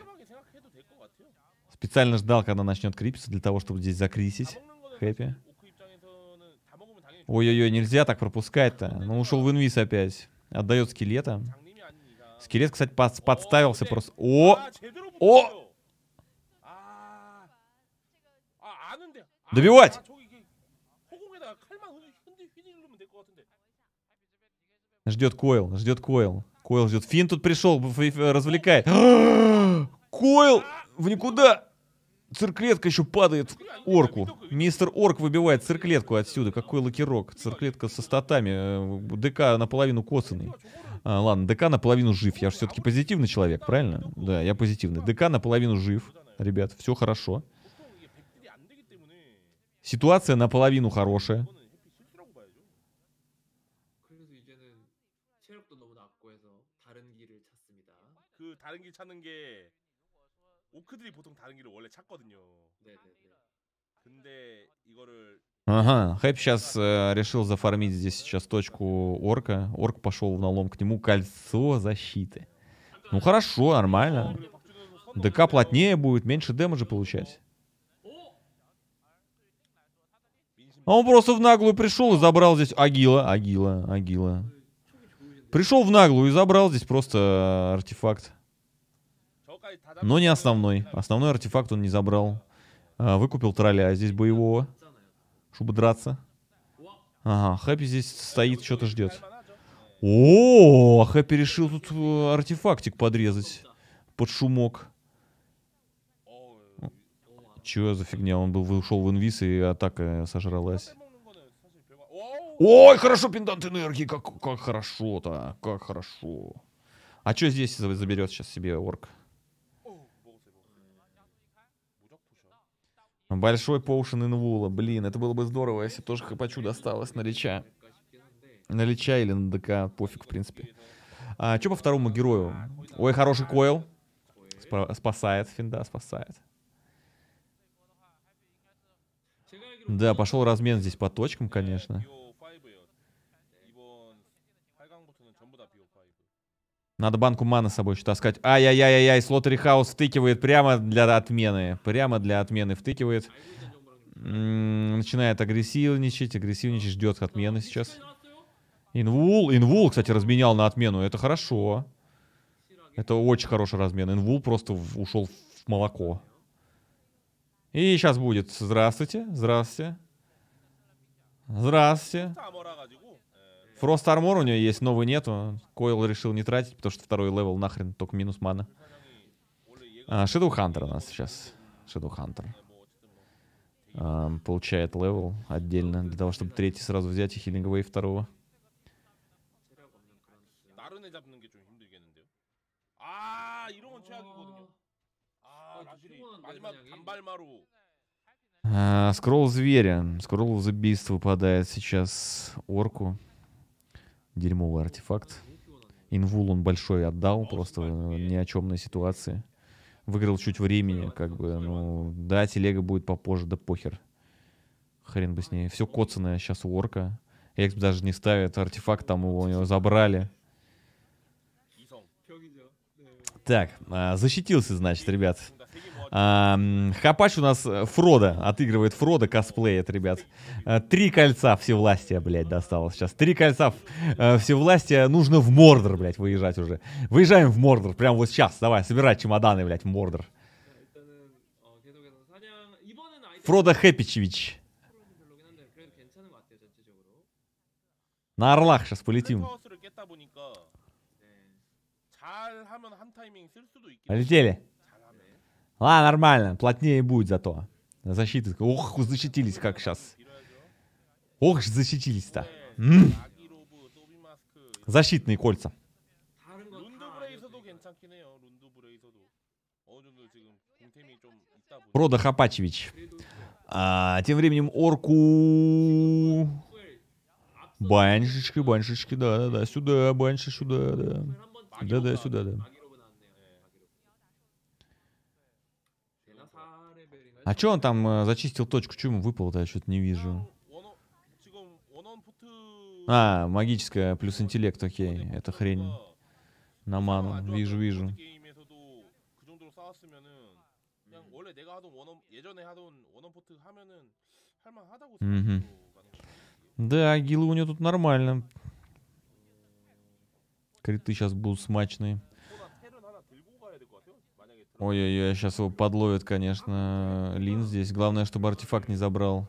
Специально ждал, когда начнет крипиться, для того, чтобы здесь закрисить. Хэппи. Ой-ой-ой, нельзя так пропускать-то. Ну, ушел в инвиз опять. Отдает скелета. Скелет, кстати, под, подставился просто. О! О! Добивать! Ждет Coil, ждет Coil. Coil ждет. Финд тут пришел, развлекает. Coil! В никуда! Цирклетка еще падает в орку. Мистер Орк выбивает цирклетку отсюда. Какой lucky орк. Цирклетка со статами. Э, ДК наполовину косанный. А, ладно, ДК наполовину жив. Я же все-таки позитивный человек, правильно? Да, я позитивный. ДК наполовину жив. Ребят, все хорошо. Ситуация наполовину хорошая. 다른 길 찾는 게 오크들이 보통 다른 길을 원래 찾거든요. 네네네. 근데 이거를 Ага, Хэп сейчас решил зафармить здесь сейчас точку орка. Орк пошел в налом к нему. Кольцо защиты. Ну хорошо, нормально. 박준호 선수 선호 ДК плотнее будет, меньше дэмэджа получать. 민심 А он просто в наглую пришел и забрал здесь Агила, Агила, Агила. Пришел в наглую и забрал здесь просто э, артефакт. Но не основной. Основной артефакт он не забрал. А, выкупил тролля здесь боевого, чтобы драться. Ага, Хэппи здесь стоит, что-то ждет. О, а Хэппи решил тут э, артефактик подрезать под шумок. Чего за фигня? Он был, ушел в инвиз, и атака сожралась. Ой, хорошо, пендант энергии, как, как хорошо-то, как хорошо. А что здесь заберет сейчас себе орк? Ну, большой поушен инвула. Блин, это было бы здорово, если тоже хапачу досталось на лича. На лича или на ДК, пофиг, в принципе. А, что по второму герою? Ой, хороший койл. Спасает, финда спасает. Да, пошел размен здесь по точкам, конечно. Надо банку маны с собой еще таскать. Ай-яй-яй-яй, Слотери Хаус втыкивает прямо для отмены. Прямо для отмены втыкивает. М, Начинает агрессивничать, агрессивничать, ждет отмены сейчас. Invul, invul, кстати, разменял на отмену. Это хорошо. Это очень хороший размен. Invul просто ушел в молоко. И сейчас будет. Здравствуйте, здравствуйте. Здравствуйте. Frost Armor у нее есть, новы нету. Coil решил не тратить, потому что второй level нахрен, только минус мана. А, Hunter у нас сейчас. Shadow Hunter А, получает level отдельно, для того, чтобы третий сразу взять и Healing Wave второго. Scroll зверя. Scroll забийств выпадает сейчас орку. Дерьмовый артефакт. Инвул он большой отдал, просто в ни о чемной ситуации. Выиграл чуть времени, как бы, ну, да, телега будет попозже, да похер. Хрен бы с ней. Все коцанное сейчас у орка. Экс даже не ставит, артефакт там его, у него забрали. Так, а, защитился, значит, ребят. Хапач у нас э, Фрода, отыгрывает Фрода, косплеет, ребят. Э, три кольца всевластия, блядь, досталось сейчас. Три кольца э, всевластия, нужно в Мордор, блядь, выезжать уже. Выезжаем в Мордор, прямо вот сейчас, давай, собирать чемоданы, блядь, в Мордор. Фрода Хэпичевич. На орлах сейчас полетим. Летели. А, нормально, плотнее будет зато. Защиты. Ох, защитились как сейчас. Ох, защитились-то. Защитные кольца. Прода Хапачевич. А, тем временем орку... Баншечки, баншечки, да-да-да, сюда, банши, сюда, да. Да-да, сюда, да. А что он там э, зачистил точку? Чему ему выпало-то? Я что-то не вижу. А, магическая плюс интеллект, окей. Это хрень. На ману. Вижу, вижу. Да, гилы у него тут нормально. Криты сейчас будут смачные. Ой-ой-ой, сейчас его подловит, конечно, Лин здесь. Главное, чтобы артефакт не забрал.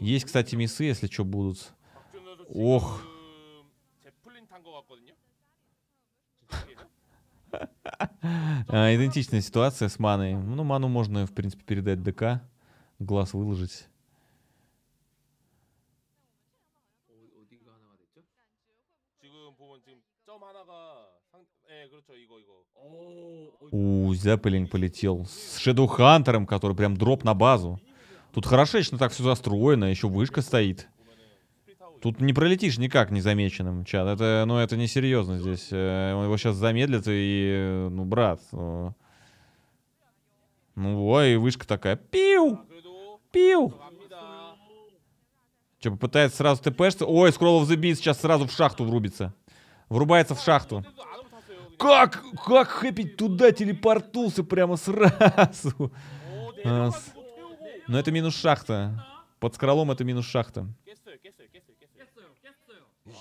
Есть, кстати, мисы, если что, будут. Ох. А, идентичная ситуация с маной. Ну, ману можно, в принципе, передать ДК. Глаз выложить. У, Зеппелин полетел. С Шедоухантером, который прям дроп на базу. Тут хорошечно так все застроено, еще вышка стоит. Тут не пролетишь никак незамеченным, чат. Это, ну, это несерьезно здесь. Э, он его сейчас замедлит и... Ну, брат. Ну, ну ой, вышка такая. Пиу! Пиу! Че, попытается сразу тпшиться? Ой, Scroll of the Beast сейчас сразу в шахту врубится. Врубается в шахту. Как, как Хэппи туда телепортнулся прямо сразу? А, Но это минус шахта. Под скролом это минус шахта.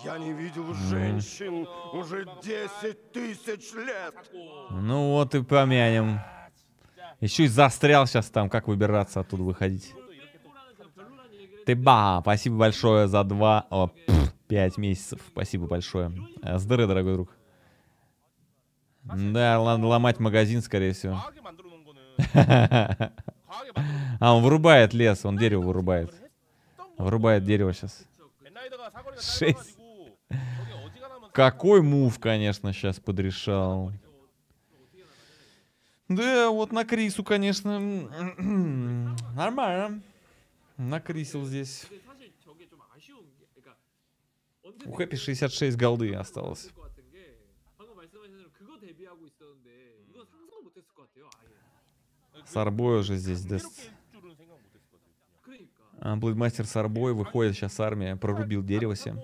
Я не видел женщин уже 10 тысяч лет. Ну вот и помянем. Еще и застрял сейчас там, как выбираться оттуда выходить. Ты ба, спасибо большое за два, о, пять месяцев. Спасибо большое. Э, с дыры, дорогой друг. Да, ломать магазин, скорее всего. А, он вырубает лес, он дерево вырубает. Вырубает дерево сейчас. Шесть. Какой мув, конечно, сейчас подрешал. Да, вот на Крису, конечно. Нормально. Накрисил здесь. У Хэппи 66 голды осталось. Сарбой уже здесь даст. А, Блэдмастер Сарбой выходит сейчас армия, прорубил дерево себе.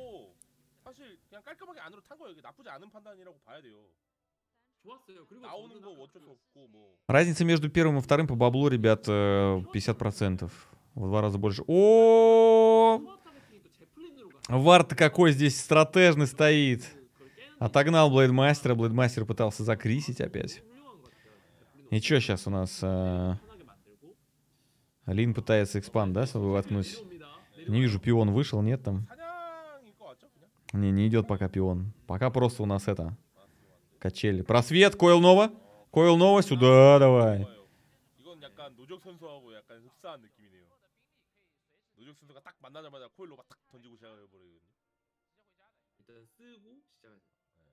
Разница между первым и вторым по баблу, ребят, э, 50%. В два раза больше. О! Вард какой здесь стратежный стоит. Отогнал Блейдмастера. Блейдмастер пытался закрисить опять. И что сейчас у нас? Э, Лин пытается экспанд, да, чтобы воткнуть? Не вижу, пион вышел, нет там? Не, не идет пока пион. Пока просто у нас это... Качели. Просвет, Койл Нова. Койл Нова, сюда давай.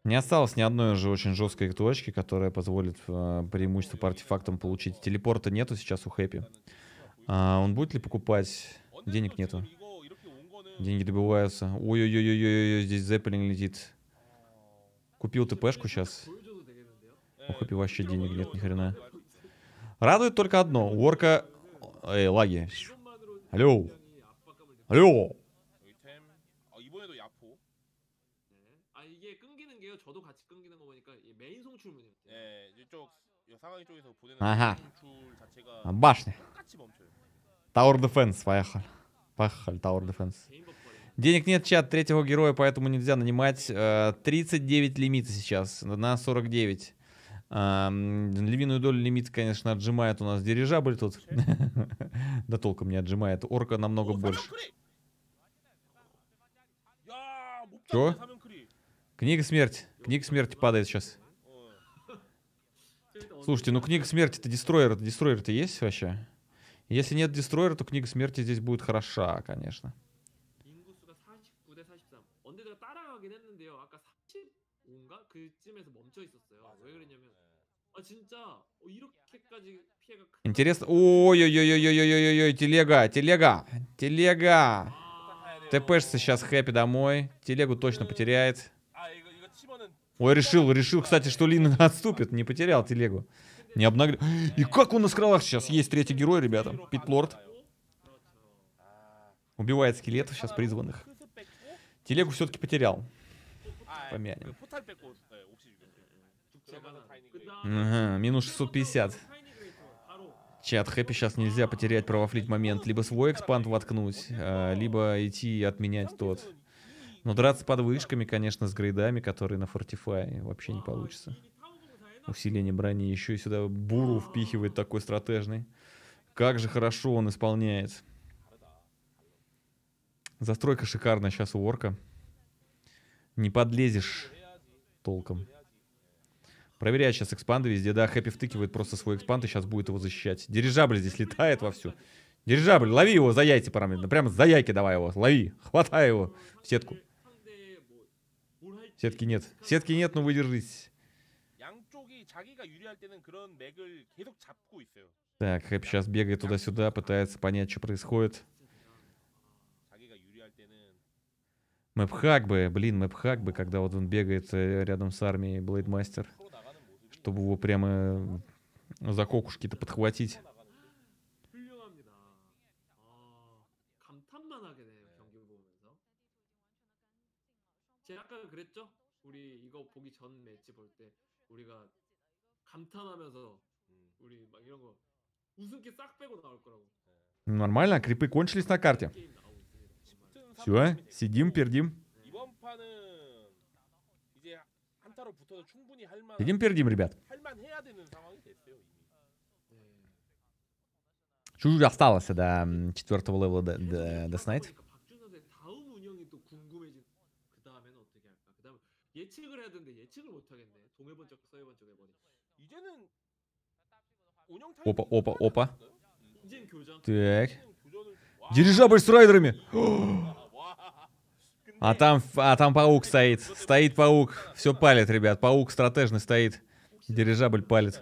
Не осталось ни одной же очень жесткой точки, которая позволит э, преимущество по артефактам получить. Телепорта нету сейчас у Хэппи. А, он будет ли покупать? Денег нету. Деньги добываются. Ой-ой-ой-ой, здесь Зеппелин летит. Купил ТПшку сейчас. У Хэппи вообще денег нет, ни хрена. Радует только одно. У Орка... Эй, лаги. Алло. Алло. Ага. Башня. Tower дефенс, поехали. Поехали, Tower дефенс. Денег нет, чат, третьего героя, поэтому нельзя нанимать. Э, 39 лимита сейчас, на 49. Эм, львиную долю лимит, конечно, отжимает у нас дирижабль тут. Да толком не отжимает. Орка намного больше. Что? Книга смерти. Книга смерти падает сейчас. Слушайте, ну книга смерти-то дестройер, дестройер-то есть вообще? Если нет дестройера, то книга смерти здесь будет хороша, конечно. Интересно. Ой-ой-ой-ой-ой-ой-ой, телега, телега, телега. ТПшится сейчас хэппи домой. Телегу точно потеряет. Ой, решил, решил, кстати, что Лин отступит. Не потерял телегу. Не обнаглел. И как он на скролах сейчас? Есть третий герой, ребята. Питлорд. Убивает скелетов сейчас призванных. Телегу все-таки потерял. Помянем. Ага, минус 650. Чат хэппи сейчас нельзя потерять правофлит момент. Либо свой экспанд воткнуть, а, либо идти и отменять тот. Но драться под вышками, конечно, с грейдами, которые на Fortify, вообще не получится. Усиление брони. Еще и сюда буру впихивает такой стратежный. Как же хорошо он исполняет. Застройка шикарная сейчас у орка. Не подлезешь толком. Проверяет сейчас экспанды везде. Да, Хэппи втыкивает просто свой экспанд и сейчас будет его защищать. Дирижабль здесь летает вовсю. Дирижабль, лови его за яйца параметры. Прямо за яйки давай его. Лови. Хватай его в сетку. Сетки нет. Сетки нет, но выдержись. Так, Хэп сейчас бегает туда-сюда, пытается понять, что происходит. Мэпхак бы, блин, Мэпхак бы, когда вот он бегает э, рядом с армией Блейдмастер, чтобы его прямо за кокушки-то подхватить. 그랬죠? 우리 이거 보기 전 매치 볼 때 우리가 감탄하면서 음, 우리 막 이런 거 웃음기 싹 빼고 나올 거라고 Нормально, крипы кончились на карте. 게임 나오고 있습니다. 정말. Все, сидим, пердим. 이번 판은 이제 한타로 붙어도 충분히 할만 Сидим, пердим, ребят. 할만해야 되는 상황이 됐어요 이미. 네. Чуть-чуть осталось до м, четвертого левела Death 계속 Knight. 예측을 해야 되는데 예측을 못 하겠네. 동해번 쪽, 서해번 쪽 해버리. 이제는 운영 Опа, опа, опа. 이젠 교전. Так. 교전을 Дирижабль с райдерами. 와. А там, а там паук стоит. Стоит паук. Все палит, ребят. Паук стратежный стоит. Дирижабль палит.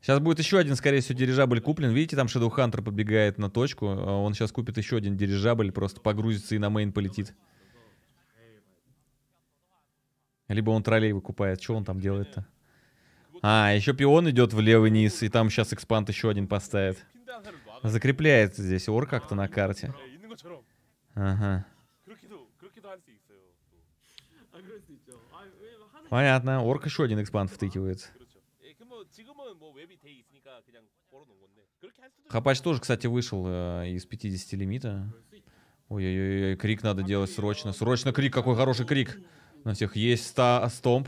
Сейчас будет еще один, скорее всего, дирижабль куплен. Видите, там Shadow Hunter подбегает на точку. А Он сейчас купит еще один дирижабль, просто погрузится и на мейн полетит. Либо он троллей выкупает. Что он там делает-то? А, еще пион идет в левый низ, и там сейчас экспант еще один поставит. Закрепляется здесь ор как-то на карте. Ага. Понятно, орк еще один экспант втыкивает. Хапач тоже, кстати, вышел э, из 50 лимита. Ой-ой-ой, крик надо делать срочно. Срочно крик, какой хороший крик. На всех есть ста стомп.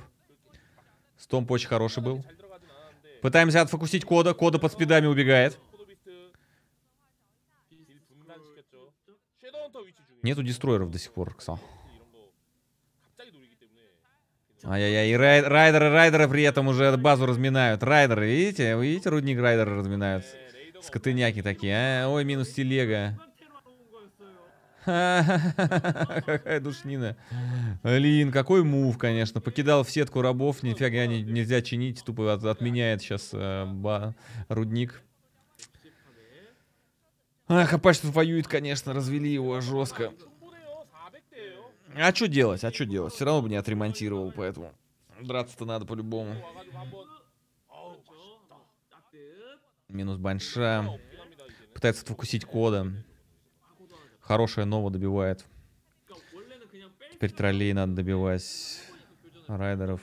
Стомп очень хороший был. Пытаемся отфокусить кода. Кода под спидами убегает. Нету дестройеров до сих пор, Ксал. Ай-яй-яй, рай, райдеры, райдеры при этом уже базу разминают. Райдеры, видите? Видите, рудник райдеры разминают. Скотыняки такие, а? Ой, минус телега. Какая душнина. Лин, какой мув, конечно. Покидал в сетку рабов, нифига не, нельзя чинить. Тупо отменяет сейчас э, ба, рудник. Ах, Апач тут воюет, конечно. Развели его жестко. А что делать? А что делать? Все равно бы не отремонтировал, поэтому драться-то надо по-любому. Минус Банша. Пытается откусить кода. Хорошая Нова добивает. Теперь троллей надо добивать. Райдеров.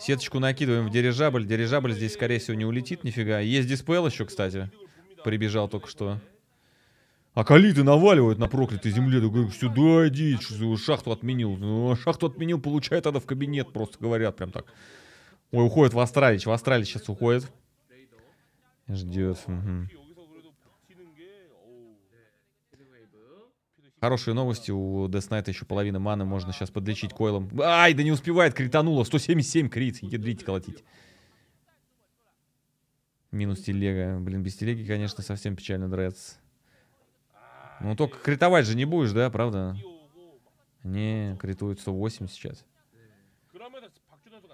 Сеточку накидываем в дирижабль. Дирижабль здесь, скорее всего, не улетит нифига. Есть диспел еще, кстати. Прибежал только что. А калиты наваливают на проклятой земле. Такой, сюда иди, шахту отменил. Ну, шахту отменил, получай тогда в кабинет, просто говорят прям так. Ой, уходит в Астралич. В Астралич сейчас уходит. Ждет. Угу. Хорошие новости, у Деснайта еще половина маны, можно сейчас подлечить койлом. Ай, да не успевает, критануло, 177 крит, ядрить колотить. Минус телега. Блин, без телеги, конечно, совсем печально драться. Ну, только критовать же не будешь, да, правда? Не, критует 108 сейчас.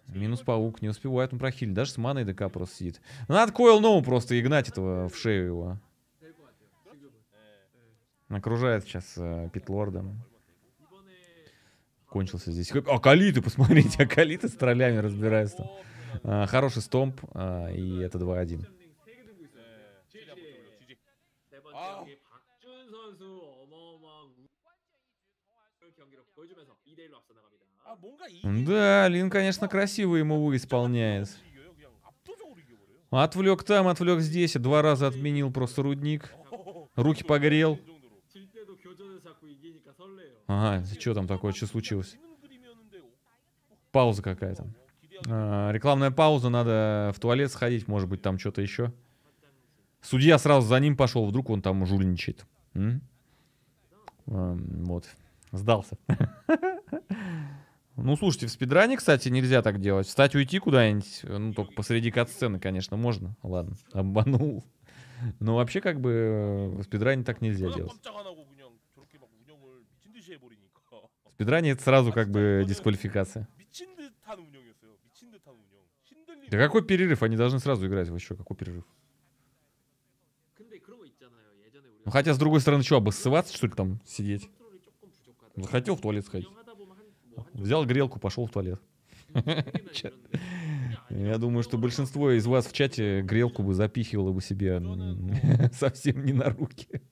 Минус паук, не успевает он прохилить. Даже с маной ДК просто сидит. Надо койл ноу просто и гнать этого в шею его. Окружает сейчас э, Питлордом. Кончился здесь. А Калиты, посмотрите, а Калиты с троллями разбираются там. А, хороший стомп, а, и это 2-1. Да, Лин, конечно, красиво ему исполняет. Отвлек там, отвлек здесь, два раза отменил просто рудник. Руки погрел. Ага, что там такое, что случилось? Пауза какая-то. А, рекламная пауза, надо в туалет сходить, может быть, там что-то еще. Судья сразу за ним пошел, вдруг он там жульничает. М? Эм, вот, сдался. Ну, слушайте, в спидране, кстати, нельзя так делать. Встать, уйти куда-нибудь, э, ну, только посреди кат-сцены, конечно, можно. Ладно, обманул. Но вообще, как бы, э, в спидране так нельзя делать. Спидранит сразу как бы дисквалификация. Да какой перерыв? Они должны сразу играть вообще. Какой перерыв? Ну хотя, с другой стороны, что, обоссываться, что ли, там сидеть? Ну, Захотел в туалет сходить. Взял грелку, пошел в туалет. Я думаю, что большинство из вас в чате грелку бы запихивало бы себе совсем не на руки.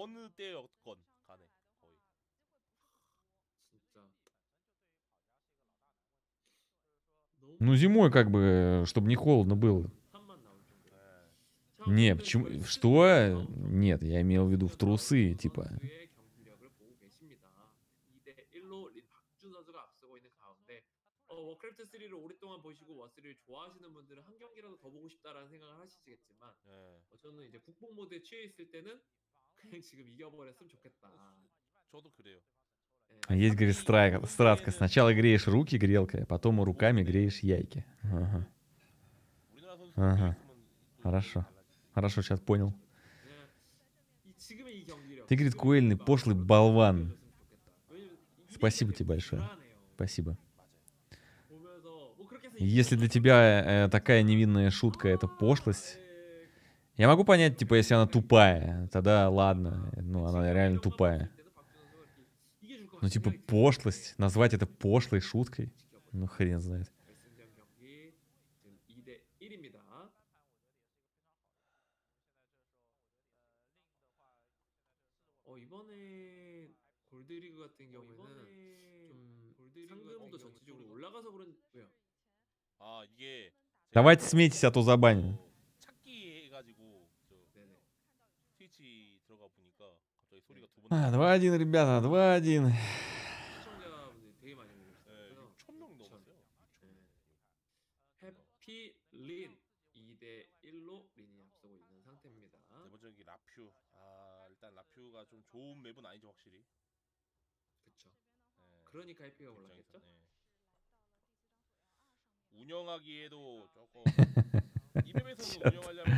어느 때였건 간에 거의. 진짜 너무 Ну, зимой как бы, чтобы не холодно было. 산만 나올 정도. 예. Не, почему? Что? Нет, я имел в виду в трусы, типа. 선수의 경기력을 보고 계십니다. 2대 1로 린 박준 선수가 앞서고 있는 가운데 어, 워크래프트 3를 오랫동안 보시고 워3를 좋아하시는 분들은 한 경기라도 더 보고 싶다라는 생각을 하시겠지만 예. 어, 저는 이제 국뽕 모드에 취해 있을 때는 그냥 지금 이겨버렸으면 좋겠다. 저도 그래요. 예, А Есть, говорит, страйк- стратка. Сначала греешь руки грелкой, а потом руками греешь яйки. Ага. 우리나라 선수 아하. 있으면 또 Хорошо. 달라지죠. Хорошо, сейчас понял. 그냥 이 지금의 이 경기력. Ты, говорит, 지금의 Куэльный, 경기가 пошлый 더 болван. 보여줬으면 좋겠다. 왜냐면 이대 Спасибо 일이 тебе большое. 불안해요. Спасибо. 보면서 뭐 그렇게 해서 Если для 이기고 тебя э, такая невинная шутка это пошлость, я могу понять, типа, если она тупая, тогда ладно, ну, она реально тупая. Ну, типа, пошлость, назвать это пошлой шуткой, ну, хрен знает. Давайте смейтесь, а то забаню. 2-1, ребята, 2-1. 대표적인 라퓨. 아 일단 라퓨가 좀 좋은 맵은 아니죠 확실히. 그렇죠. 네. 그러니까 해피가 올라겠죠. 네. 운영하기에도 조금 이 맵에서 운영하려면.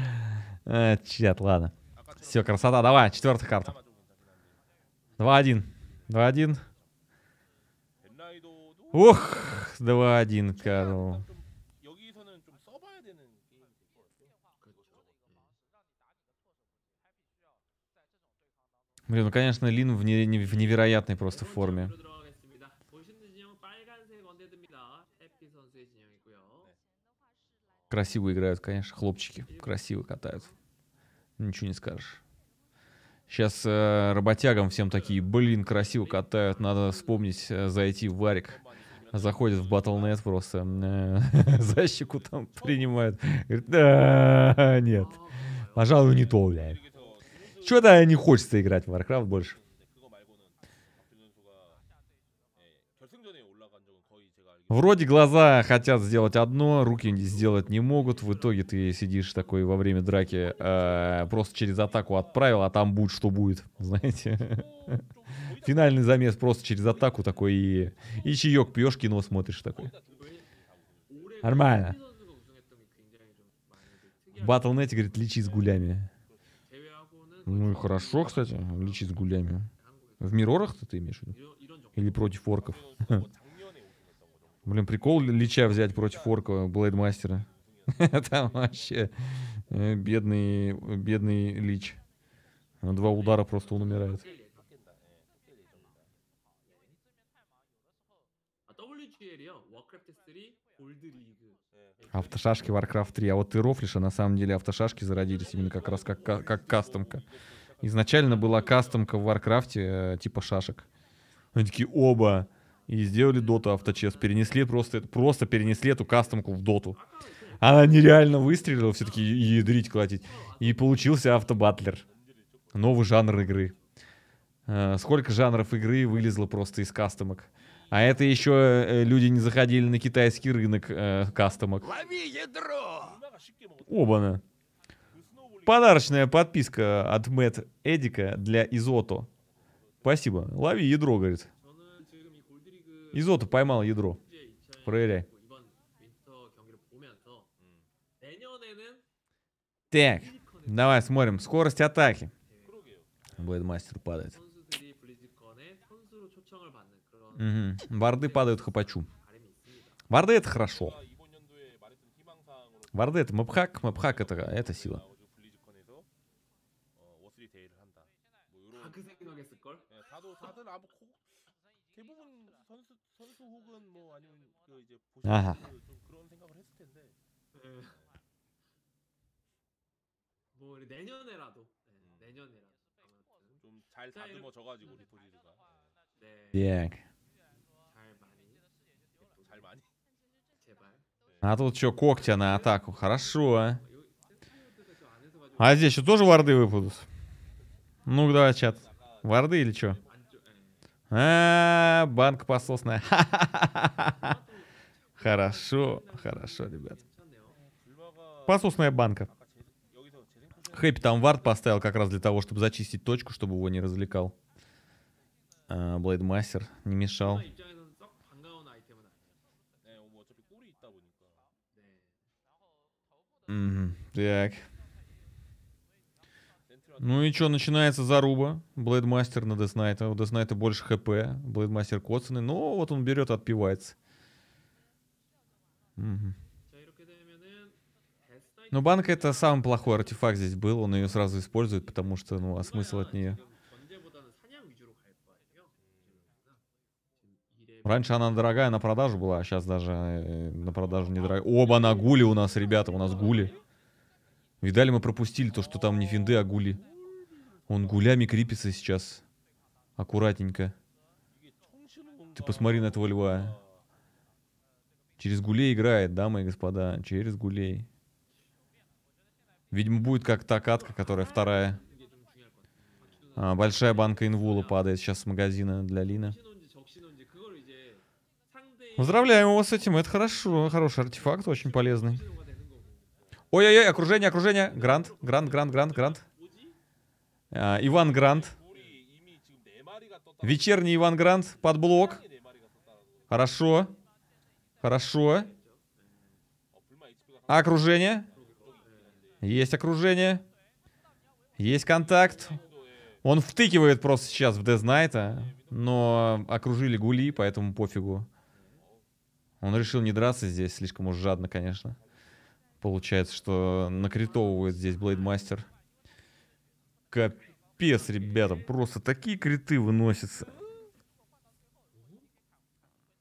아, чат, ладно. Все, красота, давай, четвертая карта. 2-1. 2-1. Ух, 2-1, Карл. Блин, ну, конечно, Лин в, не, в невероятной просто форме. Красиво играют, конечно, хлопчики. Красиво катают. Ничего не скажешь. Сейчас э, работягам всем такие, блин, красиво катают, надо вспомнить, э, зайти в варик. заходит в Battle.net просто, э, за щеку там принимают. Говорит, да, нет, пожалуй, не то, блядь. Чего-то не хочется играть в Warcraft больше. Вроде глаза хотят сделать одно, руки сделать не могут. В итоге ты сидишь такой во время драки, э, просто через атаку отправил, а там будет что будет, знаете. Финальный замес просто через атаку такой и, и чаек пьешь, кино смотришь такой. Нормально. В говорит, лечи с гулями. Ну и хорошо, кстати, лечи с гулями. В мирорах ты имеешь в виду? Или против орков? Блин, прикол Лича взять против Орка Блейдмастера. Там вообще э, бедный, бедный Лич. Два удара просто он умирает. Автошашки Warcraft 3. А вот ты рофлиша, на самом деле автошашки зародились именно как раз как, как, как кастомка. Изначально была кастомка в Варкрафте э, типа шашек. Они такие, оба, и сделали Dota Auto Chess. Перенесли просто, просто перенесли эту кастомку в Доту. Она нереально выстрелила все-таки ядрить-колотить. И получился auto battler. Новый жанр игры. Э, сколько жанров игры вылезло просто из кастомок. А это еще э, люди не заходили на китайский рынок э, кастомок. Лови ядро! Оба-на. Подарочная подписка от Мэтт Эдика для Изото. Спасибо. Лови ядро, говорит. Изота поймал ядро. Проверяй. Так, давай смотрим. Скорость атаки. Блэдмастер падает. Угу. Варды падают хапачу. Варды это хорошо. Варды это мапхак, мапхак это, это сила. 선수 선수 혹은 뭐 아니면 그 이제 아하. 보시는 좀 그런 생각을 했을 텐데 뭐 우리 내년에라도 네, 내년에라도 아무튼 좀 잘 자, 이렇게- 다듬어져가지고 리토리즈가 네, Так. 잘 많이 예쁘게, 잘 많이 제발. А тут что, когтя на атаку. Хорошо, а? 어, 이거 샌드보드가 저 안에서 가지고 А здесь что, тоже варды выпадут? ну давай, чат. Варды или что? А, -а, -а банк пососная. Хорошо, хорошо, ребят. Пососная банка. Хэппи там вард поставил как раз для того, чтобы зачистить точку, чтобы его не развлекал. А, Блейдмастер не мешал. Mm -hmm. Так. Ну и что, начинается заруба. Блэдмастер на Деснайта. У Деснайта больше ХП. Блэдмастер коцаны. Но вот он берет, отпивается. Угу. Но ну, банка это самый плохой артефакт здесь был. Он ее сразу использует, потому что, ну, а смысл от нее? Раньше она дорогая на продажу была, а сейчас даже э, на продажу не дорогая. Оба на гули у нас, ребята, у нас гули. Видали, мы пропустили то, что там не финды, а гули. Он гулями крепится сейчас. Аккуратненько. Ты посмотри на этого льва. Через гулей играет, дамы и господа. Через гулей. Видимо, будет как та катка, которая вторая. А, большая банка инвула падает сейчас с магазина для Лина. Поздравляем его с этим. Это хорошо. Хороший артефакт, очень полезный. Ой-ой-ой, окружение, окружение. Грант, грант, грант, грант, грант. Э, Иван Грант. Вечерний Иван Грант под блок. Хорошо. Хорошо. Окружение. Есть окружение. Есть контакт. Он втыкивает просто сейчас в Дезнайта, но окружили гули, поэтому пофигу. Он решил не драться здесь, слишком уж жадно, конечно. Получается, что накритовывает здесь Блейдмастер. Капец, ребята, просто такие криты выносятся.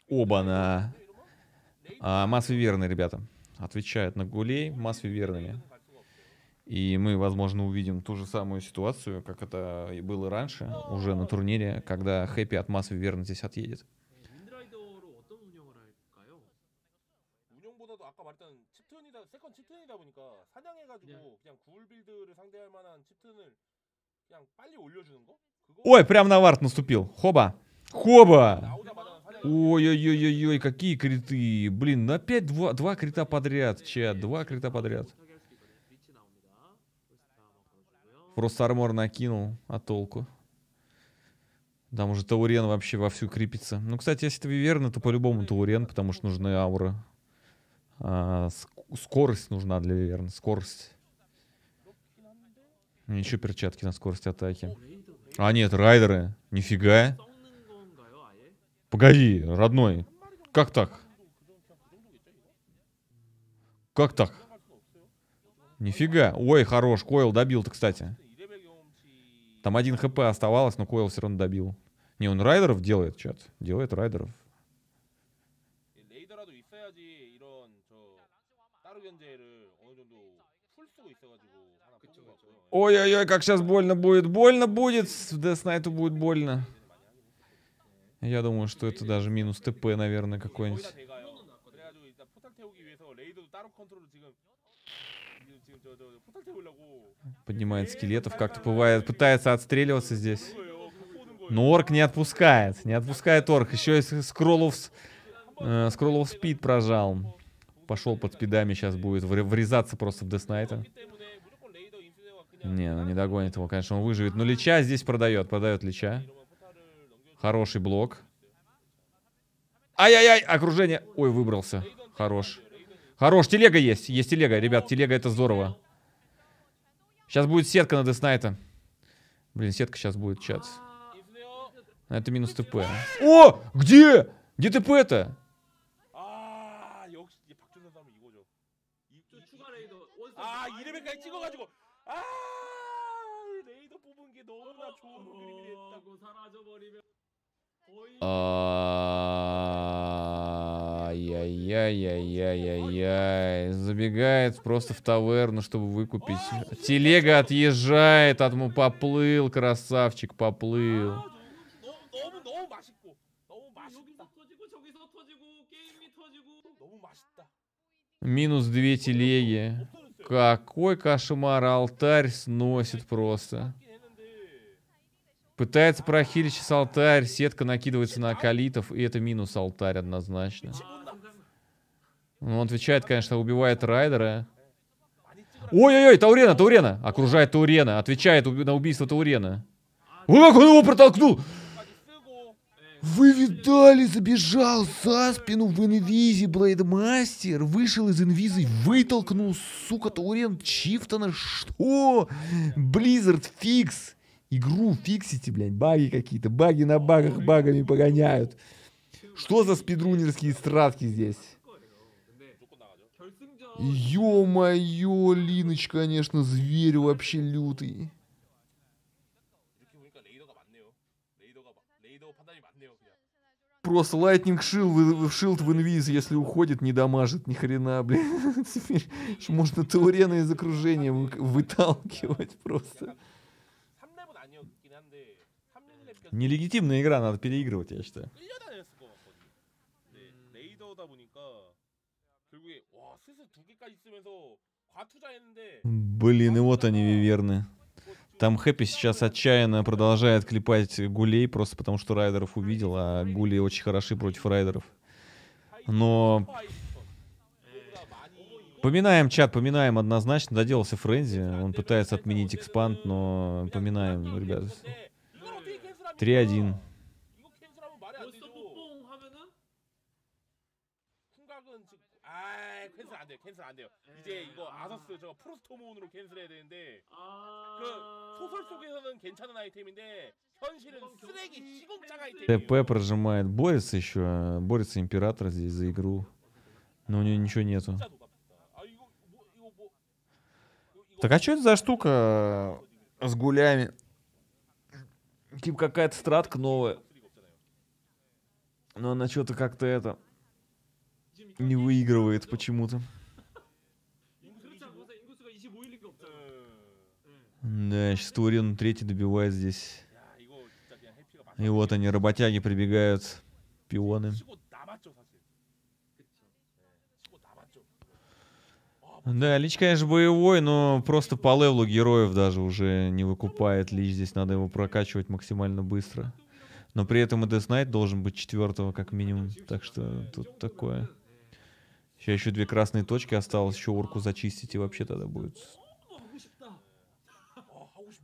Оба-на. А, массы верные, ребята. Отвечают на гулей массы верными. И мы, возможно, увидим ту же самую ситуацию, как это и было раньше, уже на турнире, когда Хэппи от массы верно здесь отъедет. 윈드라이더로 어떤 운영을 할까요? 운영보다도 아까 말했던 칩튼이다 세컨 칩튼이다 보니까 사냥해가지고 그냥 구울 빌드를 상대할 만한 칩튼을 Ой, прям на вард наступил. Хоба. Хоба. Ой-ой-ой-ой, какие криты. Блин, опять два, два крита подряд, чат. Два крита подряд. Просто армор накинул, а толку? Там уже Таурен вообще вовсю крепится. Ну, кстати, если это верно, то по-любому Таурен, потому что нужны ауры. А, скорость нужна для верно, скорость. Еще перчатки на скорость атаки. А, нет, райдеры. Нифига. Погоди, родной. Как так? Как так? Нифига. Ой, хорош. Койл добил-то, кстати. Там один хп оставалось, но Койл все равно добил. Не, он райдеров делает, чат. Делает райдеров. Ой-ой-ой, как сейчас больно будет. Больно будет. Death Knight будет больно. Я думаю, что это даже минус ТП, наверное, какой-нибудь. Поднимает скелетов, как-то бывает, пытается отстреливаться здесь. Но орк не отпускает, не отпускает орк. Еще и скроллов, э, скроллов спид прожал. Пошел под спидами, сейчас будет врезаться просто в Деснайта. Не, ну не догонит его, конечно, он выживет. Но Лича здесь продает, продает Лича. 이러면 포탈을 넘겨 Хороший блок. Ай-яй-яй, окружение. Ой, выбрался. Хорош. Хорош, телега есть. Есть телега, ребят, телега это здорово. Сейчас будет сетка на Деснайта. Блин, сетка сейчас будет, чат. 인수네요. Это минус ТП. О, где? Где ТП-то? 아 역시 이제 박준선 사면 이거죠. 이, 저 이, 추가 레이더 원스 아 2레벨까지 찍어가지고 아 Ай-яй-яй-яй-яй-яй. Забегает просто в таверну, чтобы выкупить. Телега отъезжает, от поплыл, красавчик, поплыл. Минус две телеги. Какой кошмар, алтарь сносит просто. Пытается прохилить алтарь, сетка накидывается на калитов и это минус алтарь однозначно. Ну, он отвечает, конечно, убивает райдера. Ой-ой-ой, Таурена, Таурена! Окружает Таурена, отвечает на убийство Таурена. Ой, как он его протолкнул! Вы видали, забежал за спину в инвизе Блейдмастер, вышел из инвизы, вытолкнул, сука, Tauren Chieftain а, что? Blizzard, fix, Игру фиксите, блядь, баги какие-то. Баги на багах багами погоняют. Что за спидрунерские стратки здесь? Ё-моё, Линыч, конечно, зверь вообще лютый. Просто Lightning Shield, Shield в инвиз, если уходит, не дамажит ни хрена, блин. Теперь можно Таурена из окружения выталкивать просто. Нелегитимная игра, надо переигрывать, я считаю. Блин, и вот они виверны. Там Хэппи сейчас отчаянно продолжает клепать гулей, просто потому что райдеров увидел, а гули очень хороши против райдеров. Но... Э. Поминаем чат, поминаем однозначно. Доделался Френзи, он пытается отменить экспанд, но поминаем, ребят. 3-1. 이거 캔슬하면 말이 안 벌써 되죠. 뽀뽕 하면은 풍각은 지금 아 캔슬 안 돼요. 캔슬 안 돼요. 이제 이거 아서스 저 프로스토몬으로 캔슬해야 되는데 아 그 소설 속에서는 괜찮은 아이템인데 현실은 쓰레기 시공장 아이템이에요. ТП прожимает. Борется еще, борется Император здесь за игру. Но у него ничего нету. 진짜 노답다. 아 이거 뭐 이거 뭐 이거- 이거 Так а что это за штука с гулями? Типа какая-то стратка новая. Но она что-то как-то это... Не выигрывает почему-то. Да, сейчас Турин третий добивает здесь. И вот они, работяги, прибегают, пионы. Да, Лич, конечно, боевой, но просто по левлу героев даже уже не выкупает Лич. Здесь надо его прокачивать максимально быстро. Но при этом и Death Knight должен быть четвертого как минимум. Так что тут такое. Сейчас еще две красные точки осталось. Еще урку зачистить и вообще тогда будет.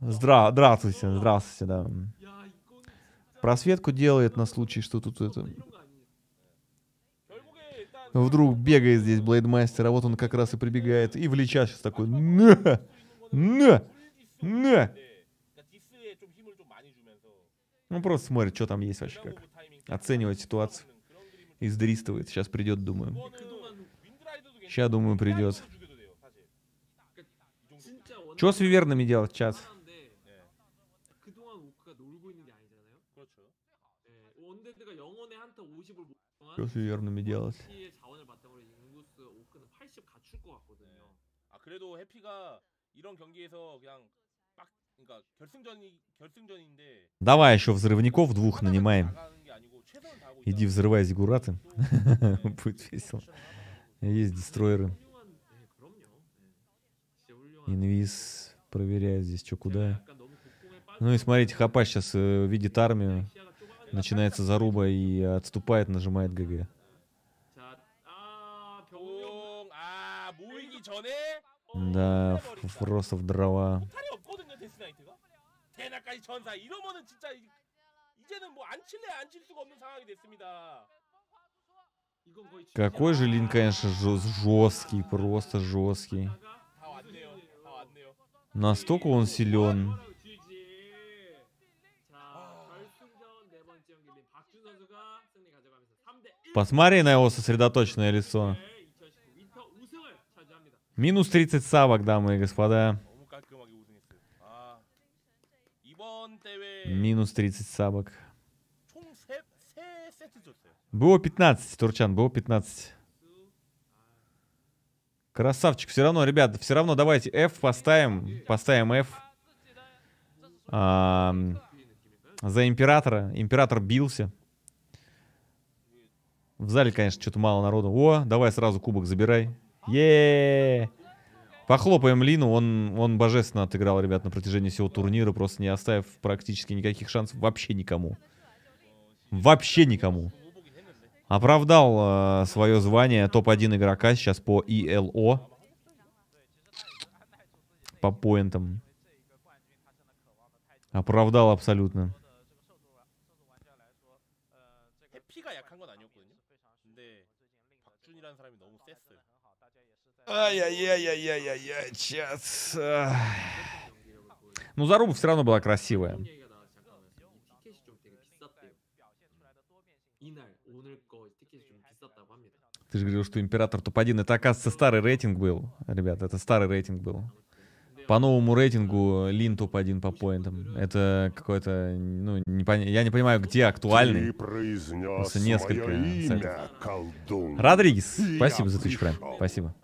Здра здравствуйте, здравствуйте, да. Просветку делает на случай, что тут это Вдруг бегает здесь Блейдмастер, а вот он как раз и прибегает, и влечат сейчас такой «На! На! На!» Ну, просто смотрит, что там есть вообще как. Оценивает ситуацию. Издристывает. Сейчас придет, думаю. Сейчас, думаю, придет. Что с вивернами делать сейчас? Что с вивернами делать? 그래도 해피가 이런 경기에서 그냥 빡 그러니까 결승전이 결승전인데 Давай еще взрывников двух нанимаем. 나가는 게 아니고 최선을 다하고 Иди 있다. взрывай зигураты. Будет весело. Есть дестройеры. 훌륭한, 네, 그럼요. 네. 진짜 훌륭한. Инвиз проверяет здесь, что куда. 약간 너무 곡공에 빠져. Ну и смотрите, Хапа сейчас видит армию. 시야가 좁아가지고 Начинается заруба и отступает, нажимает ГГ. Да, ф- просто в дрова. 탈이 없거든요 데스나이트가 대나까지 전사 이러면은 진짜 이- 이제는 뭐 안 칠래 안 칠 수가 없는 상황이 됐습니다. 이건 거의 Какой же Лин, конечно, жесткий, просто жесткий. 다 왔네요. 다 왔네요. Настолько он силен. 자, 결승전 네 번째 경기 박준 선수가 승리 가져가면서 3대 1. Посмотри на его сосредоточенное лицо. Минус 30 савок, дамы и господа. Минус 30 сабок. Было 15, Турчан, было 15. Красавчик. Все равно, ребята, все равно давайте F поставим. Поставим F. А, за Императора. Император бился. В зале, конечно, что-то мало народу. О, давай сразу кубок забирай е Похлопаем Лину, он, он божественно отыграл, ребят, на протяжении всего турнира, просто не оставив практически никаких шансов вообще никому. Вообще никому. Оправдал э, свое звание топ-1 игрока сейчас по ИЛО. По поинтам. Оправдал абсолютно. Ай-яй-яй-яй-яй-яй, сейчас. Ну, заруба все равно была красивая. Ты же говорил, что император топ-1. Это, оказывается, старый рейтинг был, ребят. Это старый рейтинг был. По новому рейтингу Лин топ-1 по поинтам. Это какой-то, ну, не пон... я не понимаю, где актуальный. Просто несколько. Имя, Родригес, спасибо за Twitch Prime. Спасибо.